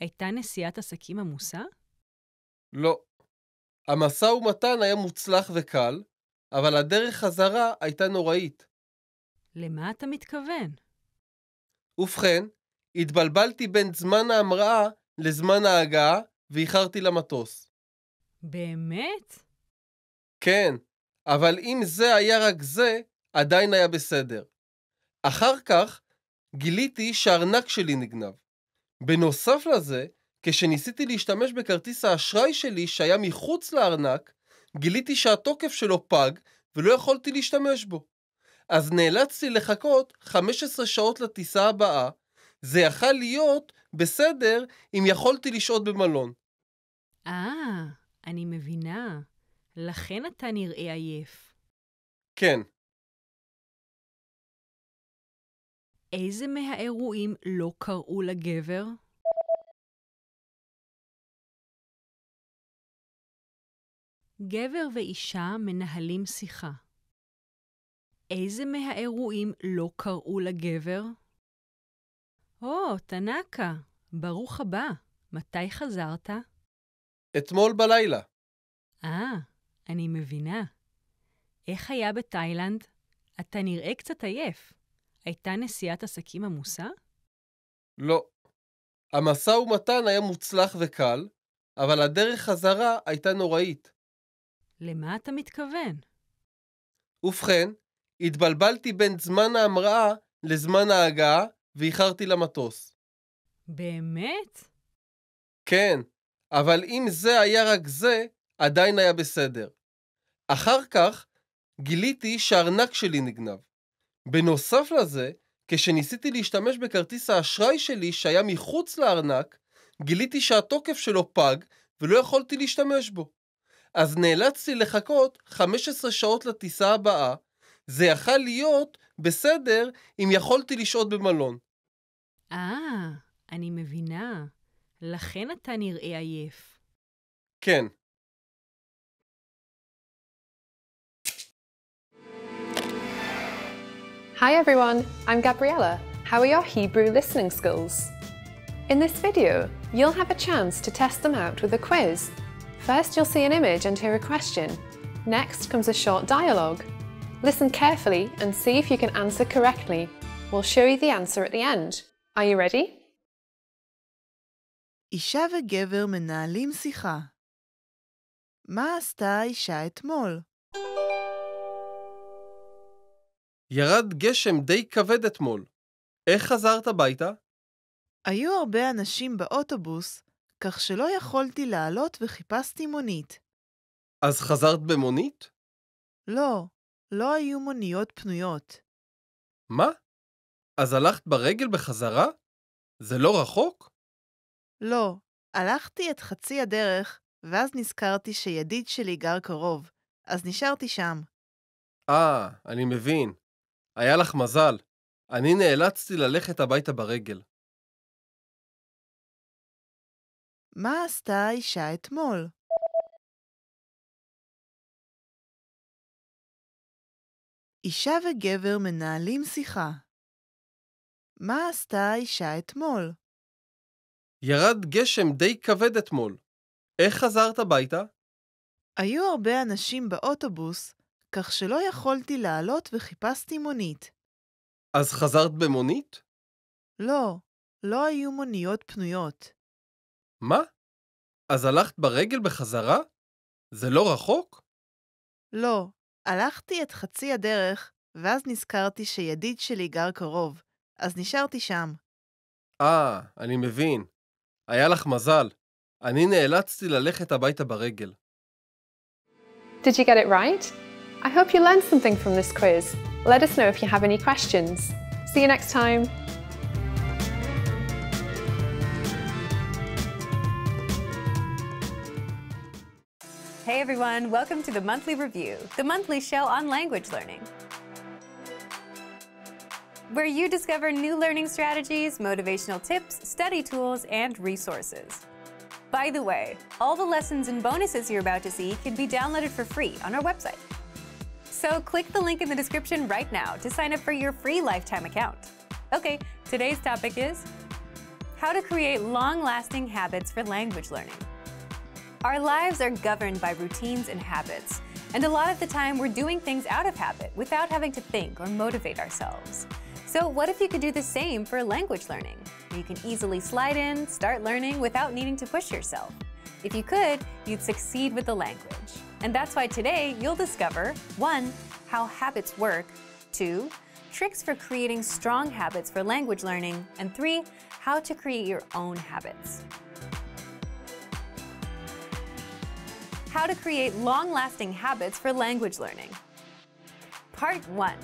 הייתה נסיעת עסקים עמוסה? לא. המשא ומתן היה מוצלח וקל, אבל הדרך חזרה הייתה נוראית. למה אתה מתכוון? ובכן, התבלבלתי בין זמן ההמראה לזמן ההגעה ואיחרתי למטוס. באמת? כן, אבל אם זה היה רק זה, עדיין היה בסדר. אחר כך גיליתי שהארנק שלי נגנב. בנוסף לזה, כשניסיתי להשתמש בכרטיס האשראי שלי שהיה מחוץ לארנק, גיליתי שהתוקף שלו פג ולא יכולתי להשתמש בו. אז נאלצתי לחכות 15 שעות לטיסה הבאה. זה יכל להיות בסדר אם יכולתי לשהות במלון. אה, אני מבינה. לכן אתה נראה עייף. כן, איזה מהאירועים לא קראו לגבר? גבר ואישה מנהלים שיחה. איזה מהאירועים לא קראו לגבר? או, תנאקה, ברוך הבא. מתי חזרת? אתמול בלילה. אה, אני מבינה. איך היה בתאילנד? אתה נראה קצת עייף. הייתה נסיעת עסקים עמוסה? לא. המשא ומתן היה מוצלח וקל, אבל הדרך חזרה הייתה נוראית. למה אתה מתכוון? ובכן, התבלבלתי בין זמן ההמראה לזמן ההגעה ואיחרתי למטוס. באמת? כן, אבל אם זה היה רק זה, עדיין היה בסדר. אחר כך גיליתי שהארנק שלי נגנב. בנוסף לזה, כשניסיתי להשתמש בכרטיס האשראי שלי שהיה מחוץ לארנק, גיליתי שהתוקף שלו פג ולא יכולתי להשתמש בו. אז נאלצתי לחכות 15 שעות לטיסה הבאה. זה יכל להיות בסדר אם יכולתי לשהות במלון. אה, אני מבינה. לכן אתה נראה עייף. כן, Hi everyone, I'm Gabriella. How are your Hebrew listening skills? In this video, you'll have a chance to test them out with a quiz. First, you'll see an image and hear a question. Next comes a short dialogue. Listen carefully and see if you can answer correctly. We'll show you the answer at the end. Are you ready? אישה וגבר מנהלים שיחה. מה עשתה האישה אתמול? ירד גשם די כבד אתמול. איך חזרת הביתה? היו הרבה אנשים באוטובוס, כך שלא יכולתי לעלות וחיפשתי מונית. אז חזרת במונית? לא, לא היו מוניות פנויות. מה? אז הלכת ברגל בחזרה? זה לא רחוק? לא, הלכתי את חצי הדרך, ואז נזכרתי שידיד שלי גר קרוב, אז נשארתי שם. אה, אני מבין. היה לך מזל. אני נאלצתי ללכת הביתה ברגל. מה עשתה האישה אתמול? אישה וגבר מנהלים שיחה. מה עשתה האישה אתמול? ירד גשם די כבד אתמול. איך חזרת הביתה? היו הרבה אנשים באוטובוס, כך שלא יכולתי לעלות וחיפשתי מונית. אז חזרת במונית? לא, לא היו מוניות פנויות. מה? אז הלכת ברגל בחזרה? זה לא רחוק? לא, הלכתי את חצי הדרך, ואז נזכרתי שידיד שלי גר קרוב, אז נשארתי שם. אה, אני מבין. היה לך מזל. אני נאלצתי ללכת הביתה ברגל. Did you get it right? I hope you learned something from this quiz. Let us know if you have any questions. See you next time. Hey everyone, welcome to the Monthly Review, the monthly show on language learning. Where you discover new learning strategies, motivational tips, study tools, and resources. By the way, all the lessons and bonuses you're about to see can be downloaded for free on our website. So click the link in the description right now to sign up for your free lifetime account. Okay, today's topic is how to create long-lasting habits for language learning. Our lives are governed by routines and habits, and a lot of the time we're doing things out of habit without having to think or motivate ourselves. So what if you could do the same for language learning? You can easily slide in, start learning without needing to push yourself. If you could, you'd succeed with the language. And that's why today you'll discover 1. How habits work, 2. Tricks for creating strong habits for language learning, and 3. How to create your own habits. How to create long-lasting habits for language learning. Part 1.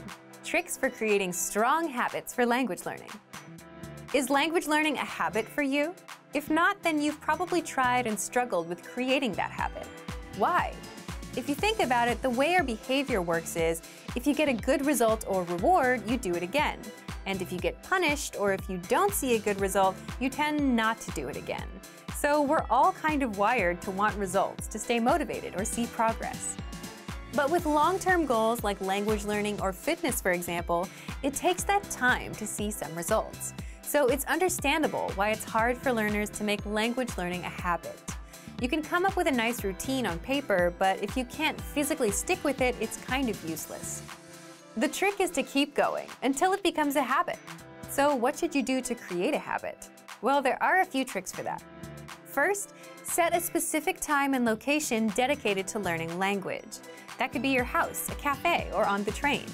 Tricks for creating strong habits for language learning. Is language learning a habit for you? If not, then you've probably tried and struggled with creating that habit. Why? If you think about it, the way our behavior works is if you get a good result or reward, you do it again. And if you get punished or if you don't see a good result, you tend not to do it again. So we're all kind of wired to want results, to stay motivated or see progress. But with long-term goals like language learning or fitness, for example, it takes that time to see some results. So it's understandable why it's hard for learners to make language learning a habit. You can come up with a nice routine on paper, but if you can't physically stick with it, it's kind of useless. The trick is to keep going until it becomes a habit. So what should you do to create a habit? Well, there are a few tricks for that. First, set a specific time and location dedicated to learning language. That could be your house, a cafe, or on the train.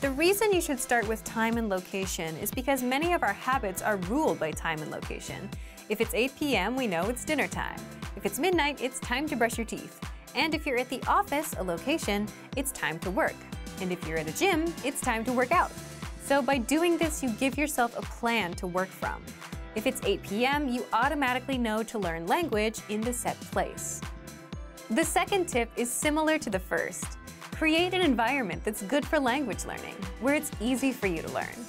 The reason you should start with time and location is because many of our habits are ruled by time and location. If it's 8 p.m., we know it's dinner time. If it's midnight, it's time to brush your teeth. And if you're at the office, a location, it's time to work. And if you're at a gym, it's time to work out. So by doing this, you give yourself a plan to work from. If it's 8 p.m., you automatically know to learn language in the set place. The second tip is similar to the first. Create an environment that's good for language learning, where it's easy for you to learn.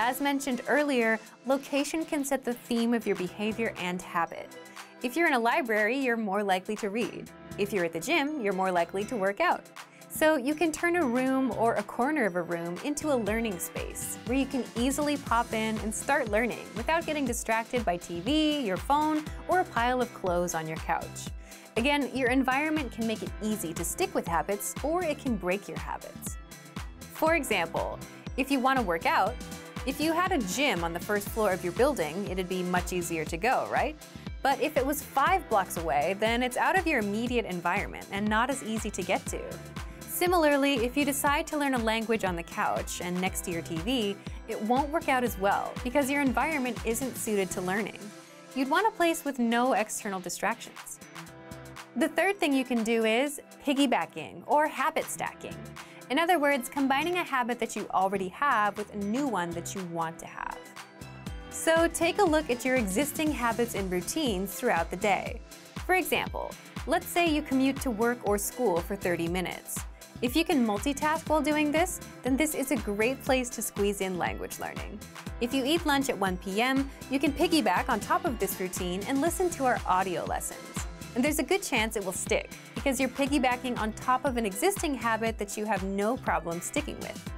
As mentioned earlier, location can set the theme of your behavior and habit. If you're in a library, you're more likely to read. If you're at the gym, you're more likely to work out. So you can turn a room or a corner of a room into a learning space where you can easily pop in and start learning without getting distracted by TV, your phone, or a pile of clothes on your couch. Again, your environment can make it easy to stick with habits or it can break your habits. For example, if you want to work out, if you had a gym on the first floor of your building, it'd be much easier to go, right? But if it was five blocks away, then it's out of your immediate environment and not as easy to get to. Similarly, if you decide to learn a language on the couch and next to your TV, it won't work out as well because your environment isn't suited to learning. You'd want a place with no external distractions. The third thing you can do is piggybacking or habit stacking. In other words, combining a habit that you already have with a new one that you want to have. So take a look at your existing habits and routines throughout the day. For example, let's say you commute to work or school for 30 minutes. If you can multitask while doing this, then this is a great place to squeeze in language learning. If you eat lunch at 1 p.m., you can piggyback on top of this routine and listen to our audio lessons. And there's a good chance it will stick because you're piggybacking on top of an existing habit that you have no problem sticking with.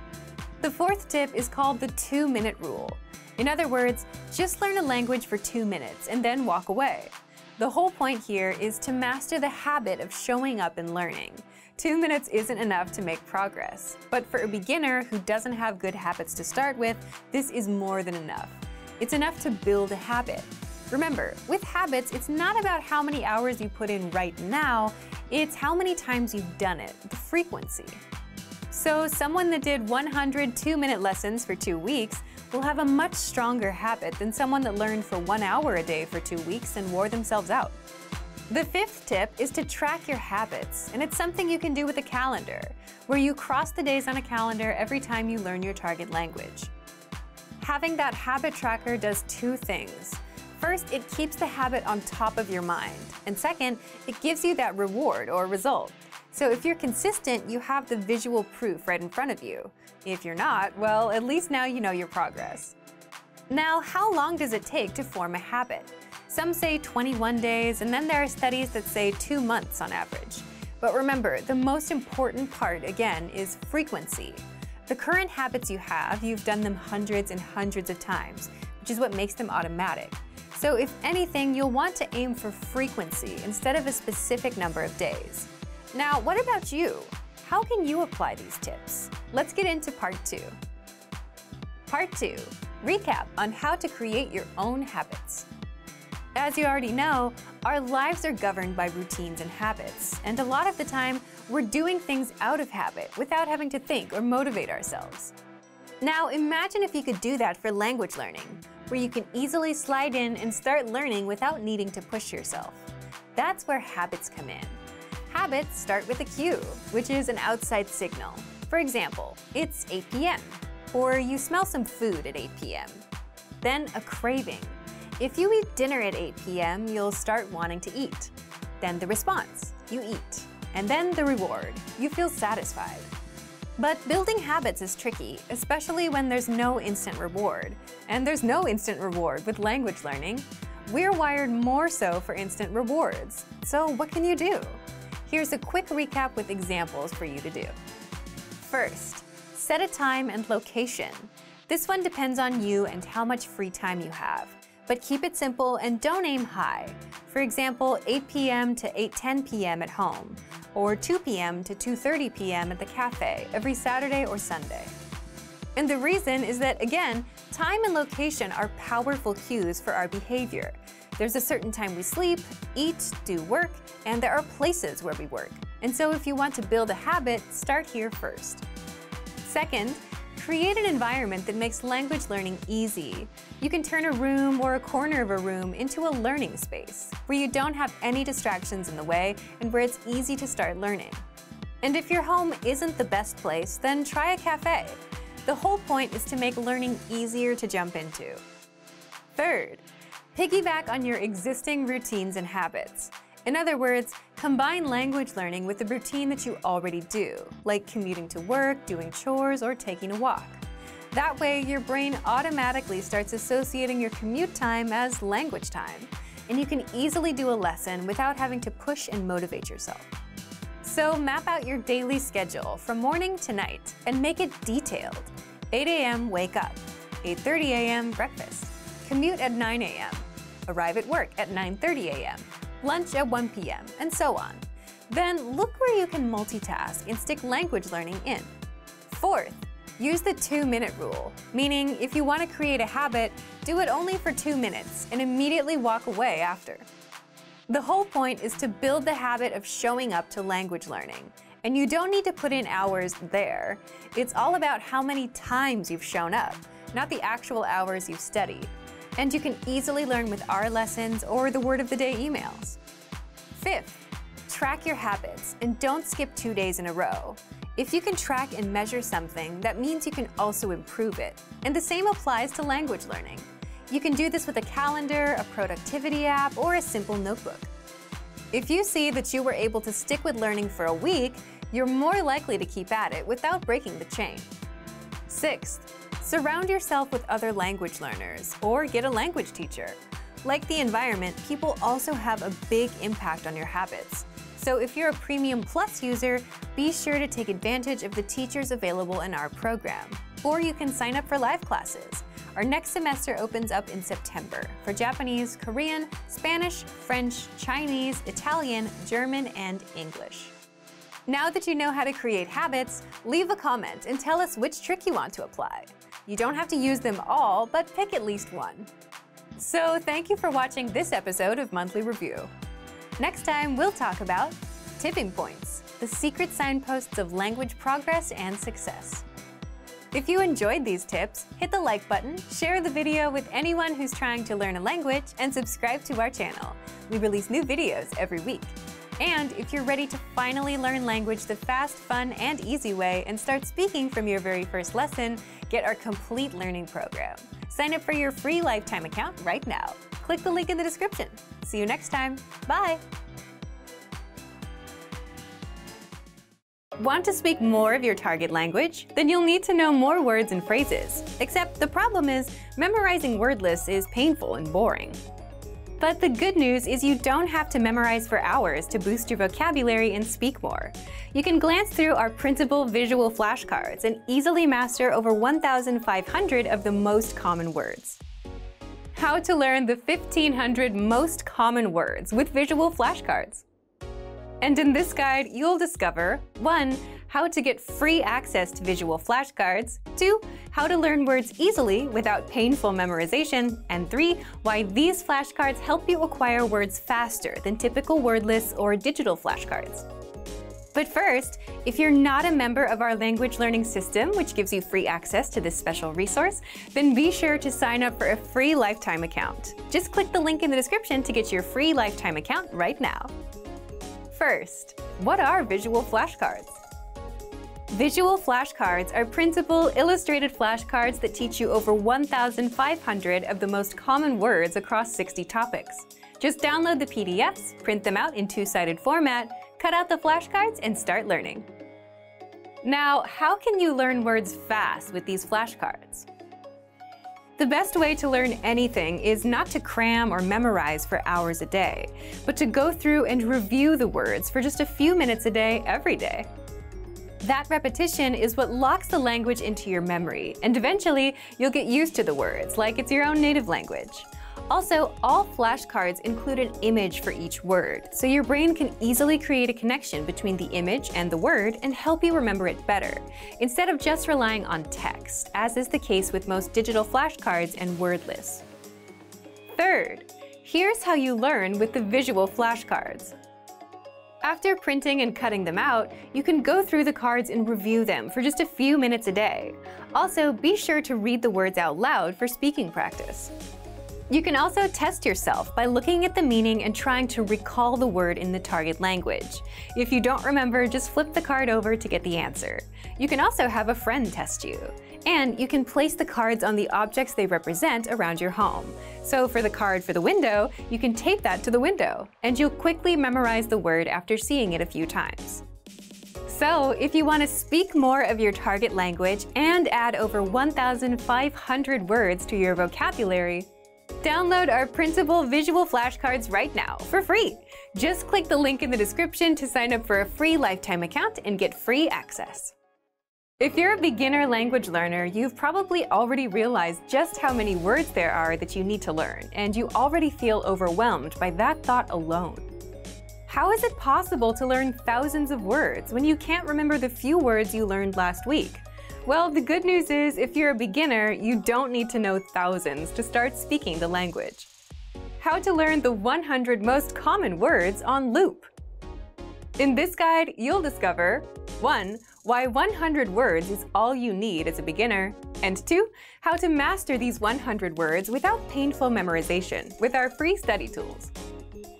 The fourth tip is called the two minute rule. In other words, just learn a language for two minutes and then walk away. The whole point here is to master the habit of showing up and learning. Two minutes isn't enough to make progress, but for a beginner who doesn't have good habits to start with, this is more than enough. It's enough to build a habit. Remember, with habits, it's not about how many hours you put in right now, it's how many times you've done it, the frequency. So someone that did 100 two-minute lessons for two weeks will have a much stronger habit than someone that learned for one hour a day for two weeks and wore themselves out. The fifth tip is to track your habits, and it's something you can do with a calendar, where you cross the days on a calendar every time you learn your target language. Having that habit tracker does two things. First, it keeps the habit on top of your mind. And second, it gives you that reward or result. So if you're consistent, you have the visual proof right in front of you. If you're not, well, at least now you know your progress. Now, how long does it take to form a habit? Some say 21 days, and then there are studies that say two months on average. But remember, the most important part, again, is frequency. The current habits you have, you've done them hundreds and hundreds of times, which is what makes them automatic. So if anything, you'll want to aim for frequency instead of a specific number of days. Now, what about you? How can you apply these tips? Let's get into part two. Part two, recap on how to create your own habits. As you already know, our lives are governed by routines and habits, and a lot of the time, we're doing things out of habit without having to think or motivate ourselves. Now, imagine if you could do that for language learning, where you can easily slide in and start learning without needing to push yourself. That's where habits come in. Habits start with a cue, which is an outside signal. For example, it's 8 p.m., or you smell some food at 8 p.m. Then a craving. If you eat dinner at 8 p.m., you'll start wanting to eat. Then the response, you eat. And then the reward, you feel satisfied. But building habits is tricky, especially when there's no instant reward. And there's no instant reward with language learning. We're wired more so for instant rewards. So what can you do? Here's a quick recap with examples for you to do. First, set a time and location. This one depends on you and how much free time you have. But keep it simple and don't aim high. For example, 8 p.m. to 8.10 p.m. at home, or 2 p.m. to 2.30 p.m. at the cafe every Saturday or Sunday. And the reason is that, again, time and location are powerful cues for our behavior. There's a certain time we sleep, eat, do work, and there are places where we work. And so if you want to build a habit, start here first. Second, create an environment that makes language learning easy. You can turn a room or a corner of a room into a learning space, where you don't have any distractions in the way and where it's easy to start learning. And if your home isn't the best place, then try a cafe. The whole point is to make learning easier to jump into. Third, piggyback on your existing routines and habits. In other words, combine language learning with the routine that you already do, like commuting to work, doing chores, or taking a walk. That way, your brain automatically starts associating your commute time as language time, and you can easily do a lesson without having to push and motivate yourself. So map out your daily schedule from morning to night and make it detailed. 8 a.m. wake up, 8.30 a.m. breakfast, commute at 9 a.m., arrive at work at 9.30 a.m., lunch at 1 p.m., and so on. Then look where you can multitask and stick language learning in. Fourth, use the two-minute rule, meaning if you want to create a habit, do it only for two minutes and immediately walk away after. The whole point is to build the habit of showing up to language learning. And you don't need to put in hours there. It's all about how many times you've shown up, not the actual hours you've studied and you can easily learn with our lessons or the word of the day emails. Fifth, track your habits and don't skip two days in a row. If you can track and measure something, that means you can also improve it. And the same applies to language learning. You can do this with a calendar, a productivity app, or a simple notebook. If you see that you were able to stick with learning for a week, you're more likely to keep at it without breaking the chain. Sixth, Surround yourself with other language learners or get a language teacher. Like the environment, people also have a big impact on your habits. So if you're a Premium Plus user, be sure to take advantage of the teachers available in our program. Or you can sign up for live classes. Our next semester opens up in September for Japanese, Korean, Spanish, French, Chinese, Italian, German, and English. Now that you know how to create habits, leave a comment and tell us which trick you want to apply. You don't have to use them all, but pick at least one. So thank you for watching this episode of Monthly Review. Next time, we'll talk about tipping points, the secret signposts of language progress and success. If you enjoyed these tips, hit the like button, share the video with anyone who's trying to learn a language, and subscribe to our channel. We release new videos every week. And if you're ready to finally learn language the fast, fun, and easy way and start speaking from your very first lesson, get our complete learning program. Sign up for your free lifetime account right now. Click the link in the description. See you next time. Bye! Want to speak more of your target language? Then you'll need to know more words and phrases. Except the problem is, memorizing word lists is painful and boring. But the good news is you don't have to memorize for hours to boost your vocabulary and speak more. You can glance through our printable visual flashcards and easily master over 1,500 of the most common words. How to learn the 1,500 most common words with visual flashcards. And in this guide, you'll discover 1 how to get free access to visual flashcards, 2. how to learn words easily without painful memorization, and 3. why these flashcards help you acquire words faster than typical word lists or digital flashcards. But first, if you're not a member of our language learning system, which gives you free access to this special resource, then be sure to sign up for a free lifetime account. Just click the link in the description to get your free lifetime account right now. First, what are visual flashcards? Visual flashcards are printable, illustrated flashcards that teach you over 1,500 of the most common words across 60 topics. Just download the PDFs, print them out in two-sided format, cut out the flashcards, and start learning. Now, how can you learn words fast with these flashcards? The best way to learn anything is not to cram or memorize for hours a day, but to go through and review the words for just a few minutes a day every day. That repetition is what locks the language into your memory, and eventually you'll get used to the words like it's your own native language. Also, all flashcards include an image for each word, so your brain can easily create a connection between the image and the word and help you remember it better, instead of just relying on text, as is the case with most digital flashcards and word lists. Third, here's how you learn with the visual flashcards. After printing and cutting them out, you can go through the cards and review them for just a few minutes a day. Also, be sure to read the words out loud for speaking practice. You can also test yourself by looking at the meaning and trying to recall the word in the target language. If you don't remember, just flip the card over to get the answer. You can also have a friend test you. And you can place the cards on the objects they represent around your home. So for the card for the window, you can tape that to the window, and you'll quickly memorize the word after seeing it a few times. So, if you want to speak more of your target language and add over 1,500 words to your vocabulary, download our printable visual flashcards right now for free. Just click the link in the description to sign up for a free lifetime account and get free access. If you're a beginner language learner, you've probably already realized just how many words there are that you need to learn, and you already feel overwhelmed by that thought alone. How is it possible to learn thousands of words when you can't remember the few words you learned last week? Well, the good news is if you're a beginner, you don't need to know thousands to start speaking the language. How to learn the 100 most common words on loop. In this guide, you'll discover 1 why 100 words is all you need as a beginner, and 2. How to master these 100 words without painful memorization with our free study tools.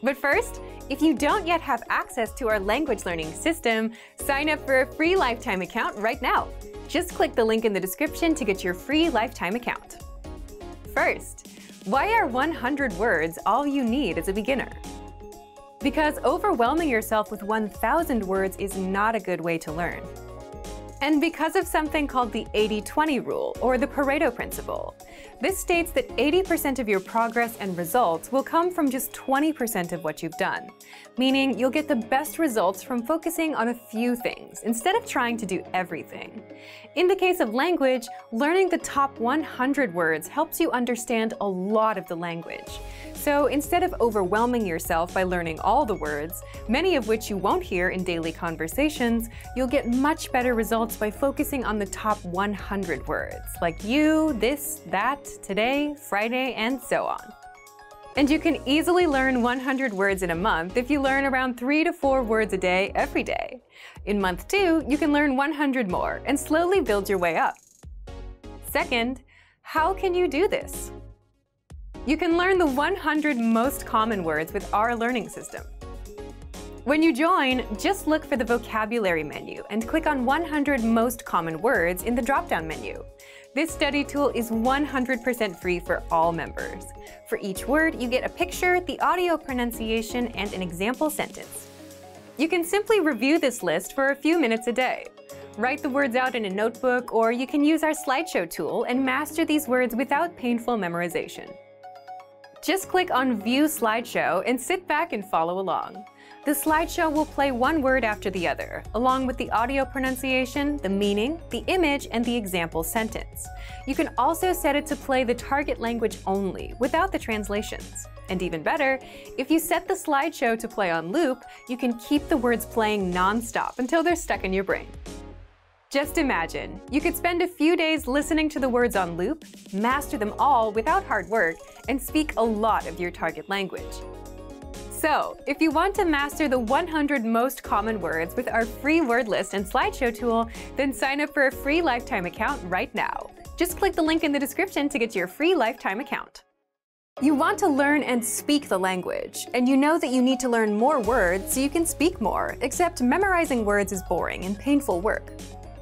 But first, if you don't yet have access to our language learning system, sign up for a free lifetime account right now. Just click the link in the description to get your free lifetime account. First, why are 100 words all you need as a beginner? Because overwhelming yourself with 1,000 words is not a good way to learn. And because of something called the 80-20 rule, or the Pareto principle. This states that 80% of your progress and results will come from just 20% of what you've done, meaning you'll get the best results from focusing on a few things instead of trying to do everything. In the case of language, learning the top 100 words helps you understand a lot of the language. So instead of overwhelming yourself by learning all the words, many of which you won't hear in daily conversations, you'll get much better results by focusing on the top 100 words, like you, this, that, today, Friday, and so on. And you can easily learn 100 words in a month if you learn around 3 to 4 words a day every day. In month 2, you can learn 100 more and slowly build your way up. Second, how can you do this? You can learn the 100 most common words with our learning system. When you join, just look for the vocabulary menu and click on 100 most common words in the drop-down menu. This study tool is 100% free for all members. For each word, you get a picture, the audio pronunciation, and an example sentence. You can simply review this list for a few minutes a day. Write the words out in a notebook, or you can use our slideshow tool and master these words without painful memorization. Just click on View Slideshow and sit back and follow along. The slideshow will play one word after the other, along with the audio pronunciation, the meaning, the image, and the example sentence. You can also set it to play the target language only, without the translations. And even better, if you set the slideshow to play on loop, you can keep the words playing non-stop until they're stuck in your brain. Just imagine, you could spend a few days listening to the words on loop, master them all without hard work, and speak a lot of your target language. So, if you want to master the 100 most common words with our free word list and slideshow tool, then sign up for a free lifetime account right now. Just click the link in the description to get your free lifetime account. You want to learn and speak the language, and you know that you need to learn more words so you can speak more, except memorizing words is boring and painful work.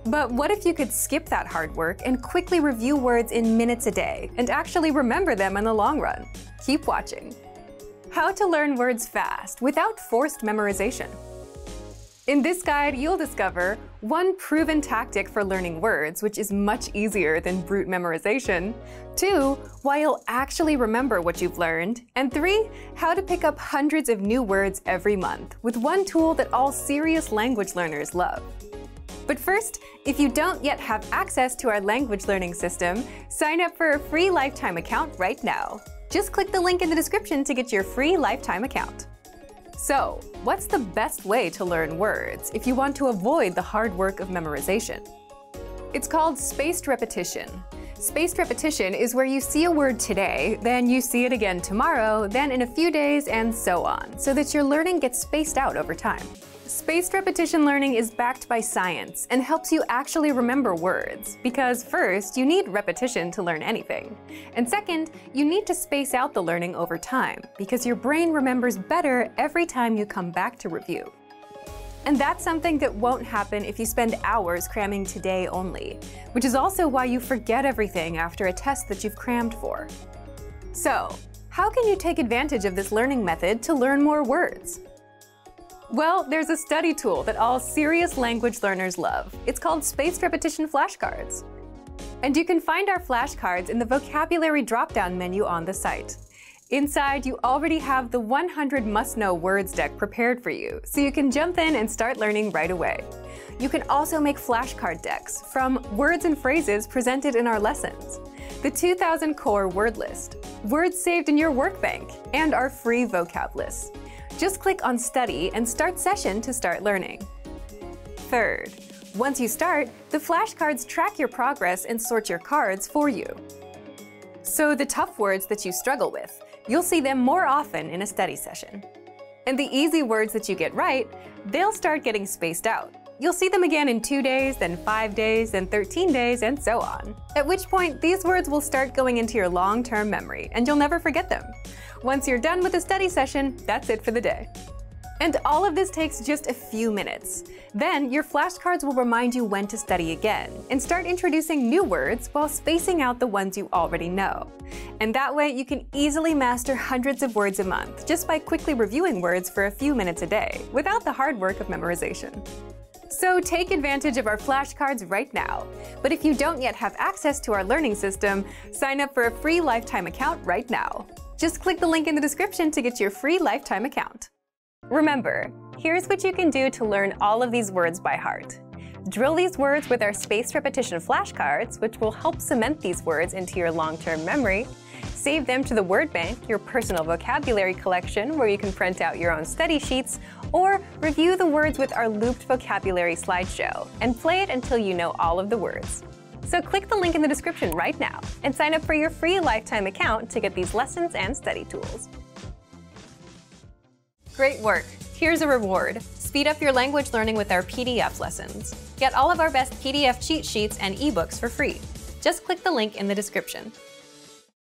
But what if you could skip that hard work and quickly review words in minutes a day and actually remember them in the long run? Keep watching. How to learn words fast without forced memorization. In this guide, you'll discover one proven tactic for learning words, which is much easier than brute memorization, two, why you'll actually remember what you've learned, and three, how to pick up hundreds of new words every month with one tool that all serious language learners love. But first, if you don't yet have access to our language learning system, sign up for a free lifetime account right now. Just click the link in the description to get your free lifetime account. So, what's the best way to learn words if you want to avoid the hard work of memorization? It's called spaced repetition. Spaced repetition is where you see a word today, then you see it again tomorrow, then in a few days, and so on, so that your learning gets spaced out over time. Spaced repetition learning is backed by science and helps you actually remember words, because first, you need repetition to learn anything. And second, you need to space out the learning over time, because your brain remembers better every time you come back to review. And that's something that won't happen if you spend hours cramming today only, which is also why you forget everything after a test that you've crammed for. So, how can you take advantage of this learning method to learn more words? Well, there's a study tool that all serious language learners love. It's called Spaced Repetition Flashcards. And you can find our flashcards in the vocabulary drop-down menu on the site. Inside, you already have the 100 must-know words deck prepared for you, so you can jump in and start learning right away. You can also make flashcard decks from words and phrases presented in our lessons, the 2000 core word list, words saved in your word bank, and our free vocab list. Just click on Study and Start Session to start learning. Third, once you start, the flashcards track your progress and sort your cards for you. So the tough words that you struggle with, you'll see them more often in a study session. And the easy words that you get right, they'll start getting spaced out. You'll see them again in 2 days, then 5 days, then 13 days, and so on. At which point, these words will start going into your long-term memory, and you'll never forget them. Once you're done with the study session, that's it for the day. And all of this takes just a few minutes. Then your flashcards will remind you when to study again and start introducing new words while spacing out the ones you already know. And that way you can easily master hundreds of words a month just by quickly reviewing words for a few minutes a day without the hard work of memorization. So take advantage of our flashcards right now. But if you don't yet have access to our learning system, sign up for a free lifetime account right now. Just click the link in the description to get your free lifetime account. Remember, here's what you can do to learn all of these words by heart. Drill these words with our spaced repetition flashcards, which will help cement these words into your long-term memory. Save them to the word bank, your personal vocabulary collection, where you can print out your own study sheets, or review the words with our looped vocabulary slideshow, and play it until you know all of the words. So click the link in the description right now and sign up for your free lifetime account to get these lessons and study tools. Great work! Here's a reward. Speed up your language learning with our PDF lessons. Get all of our best PDF cheat sheets and ebooks for free. Just click the link in the description.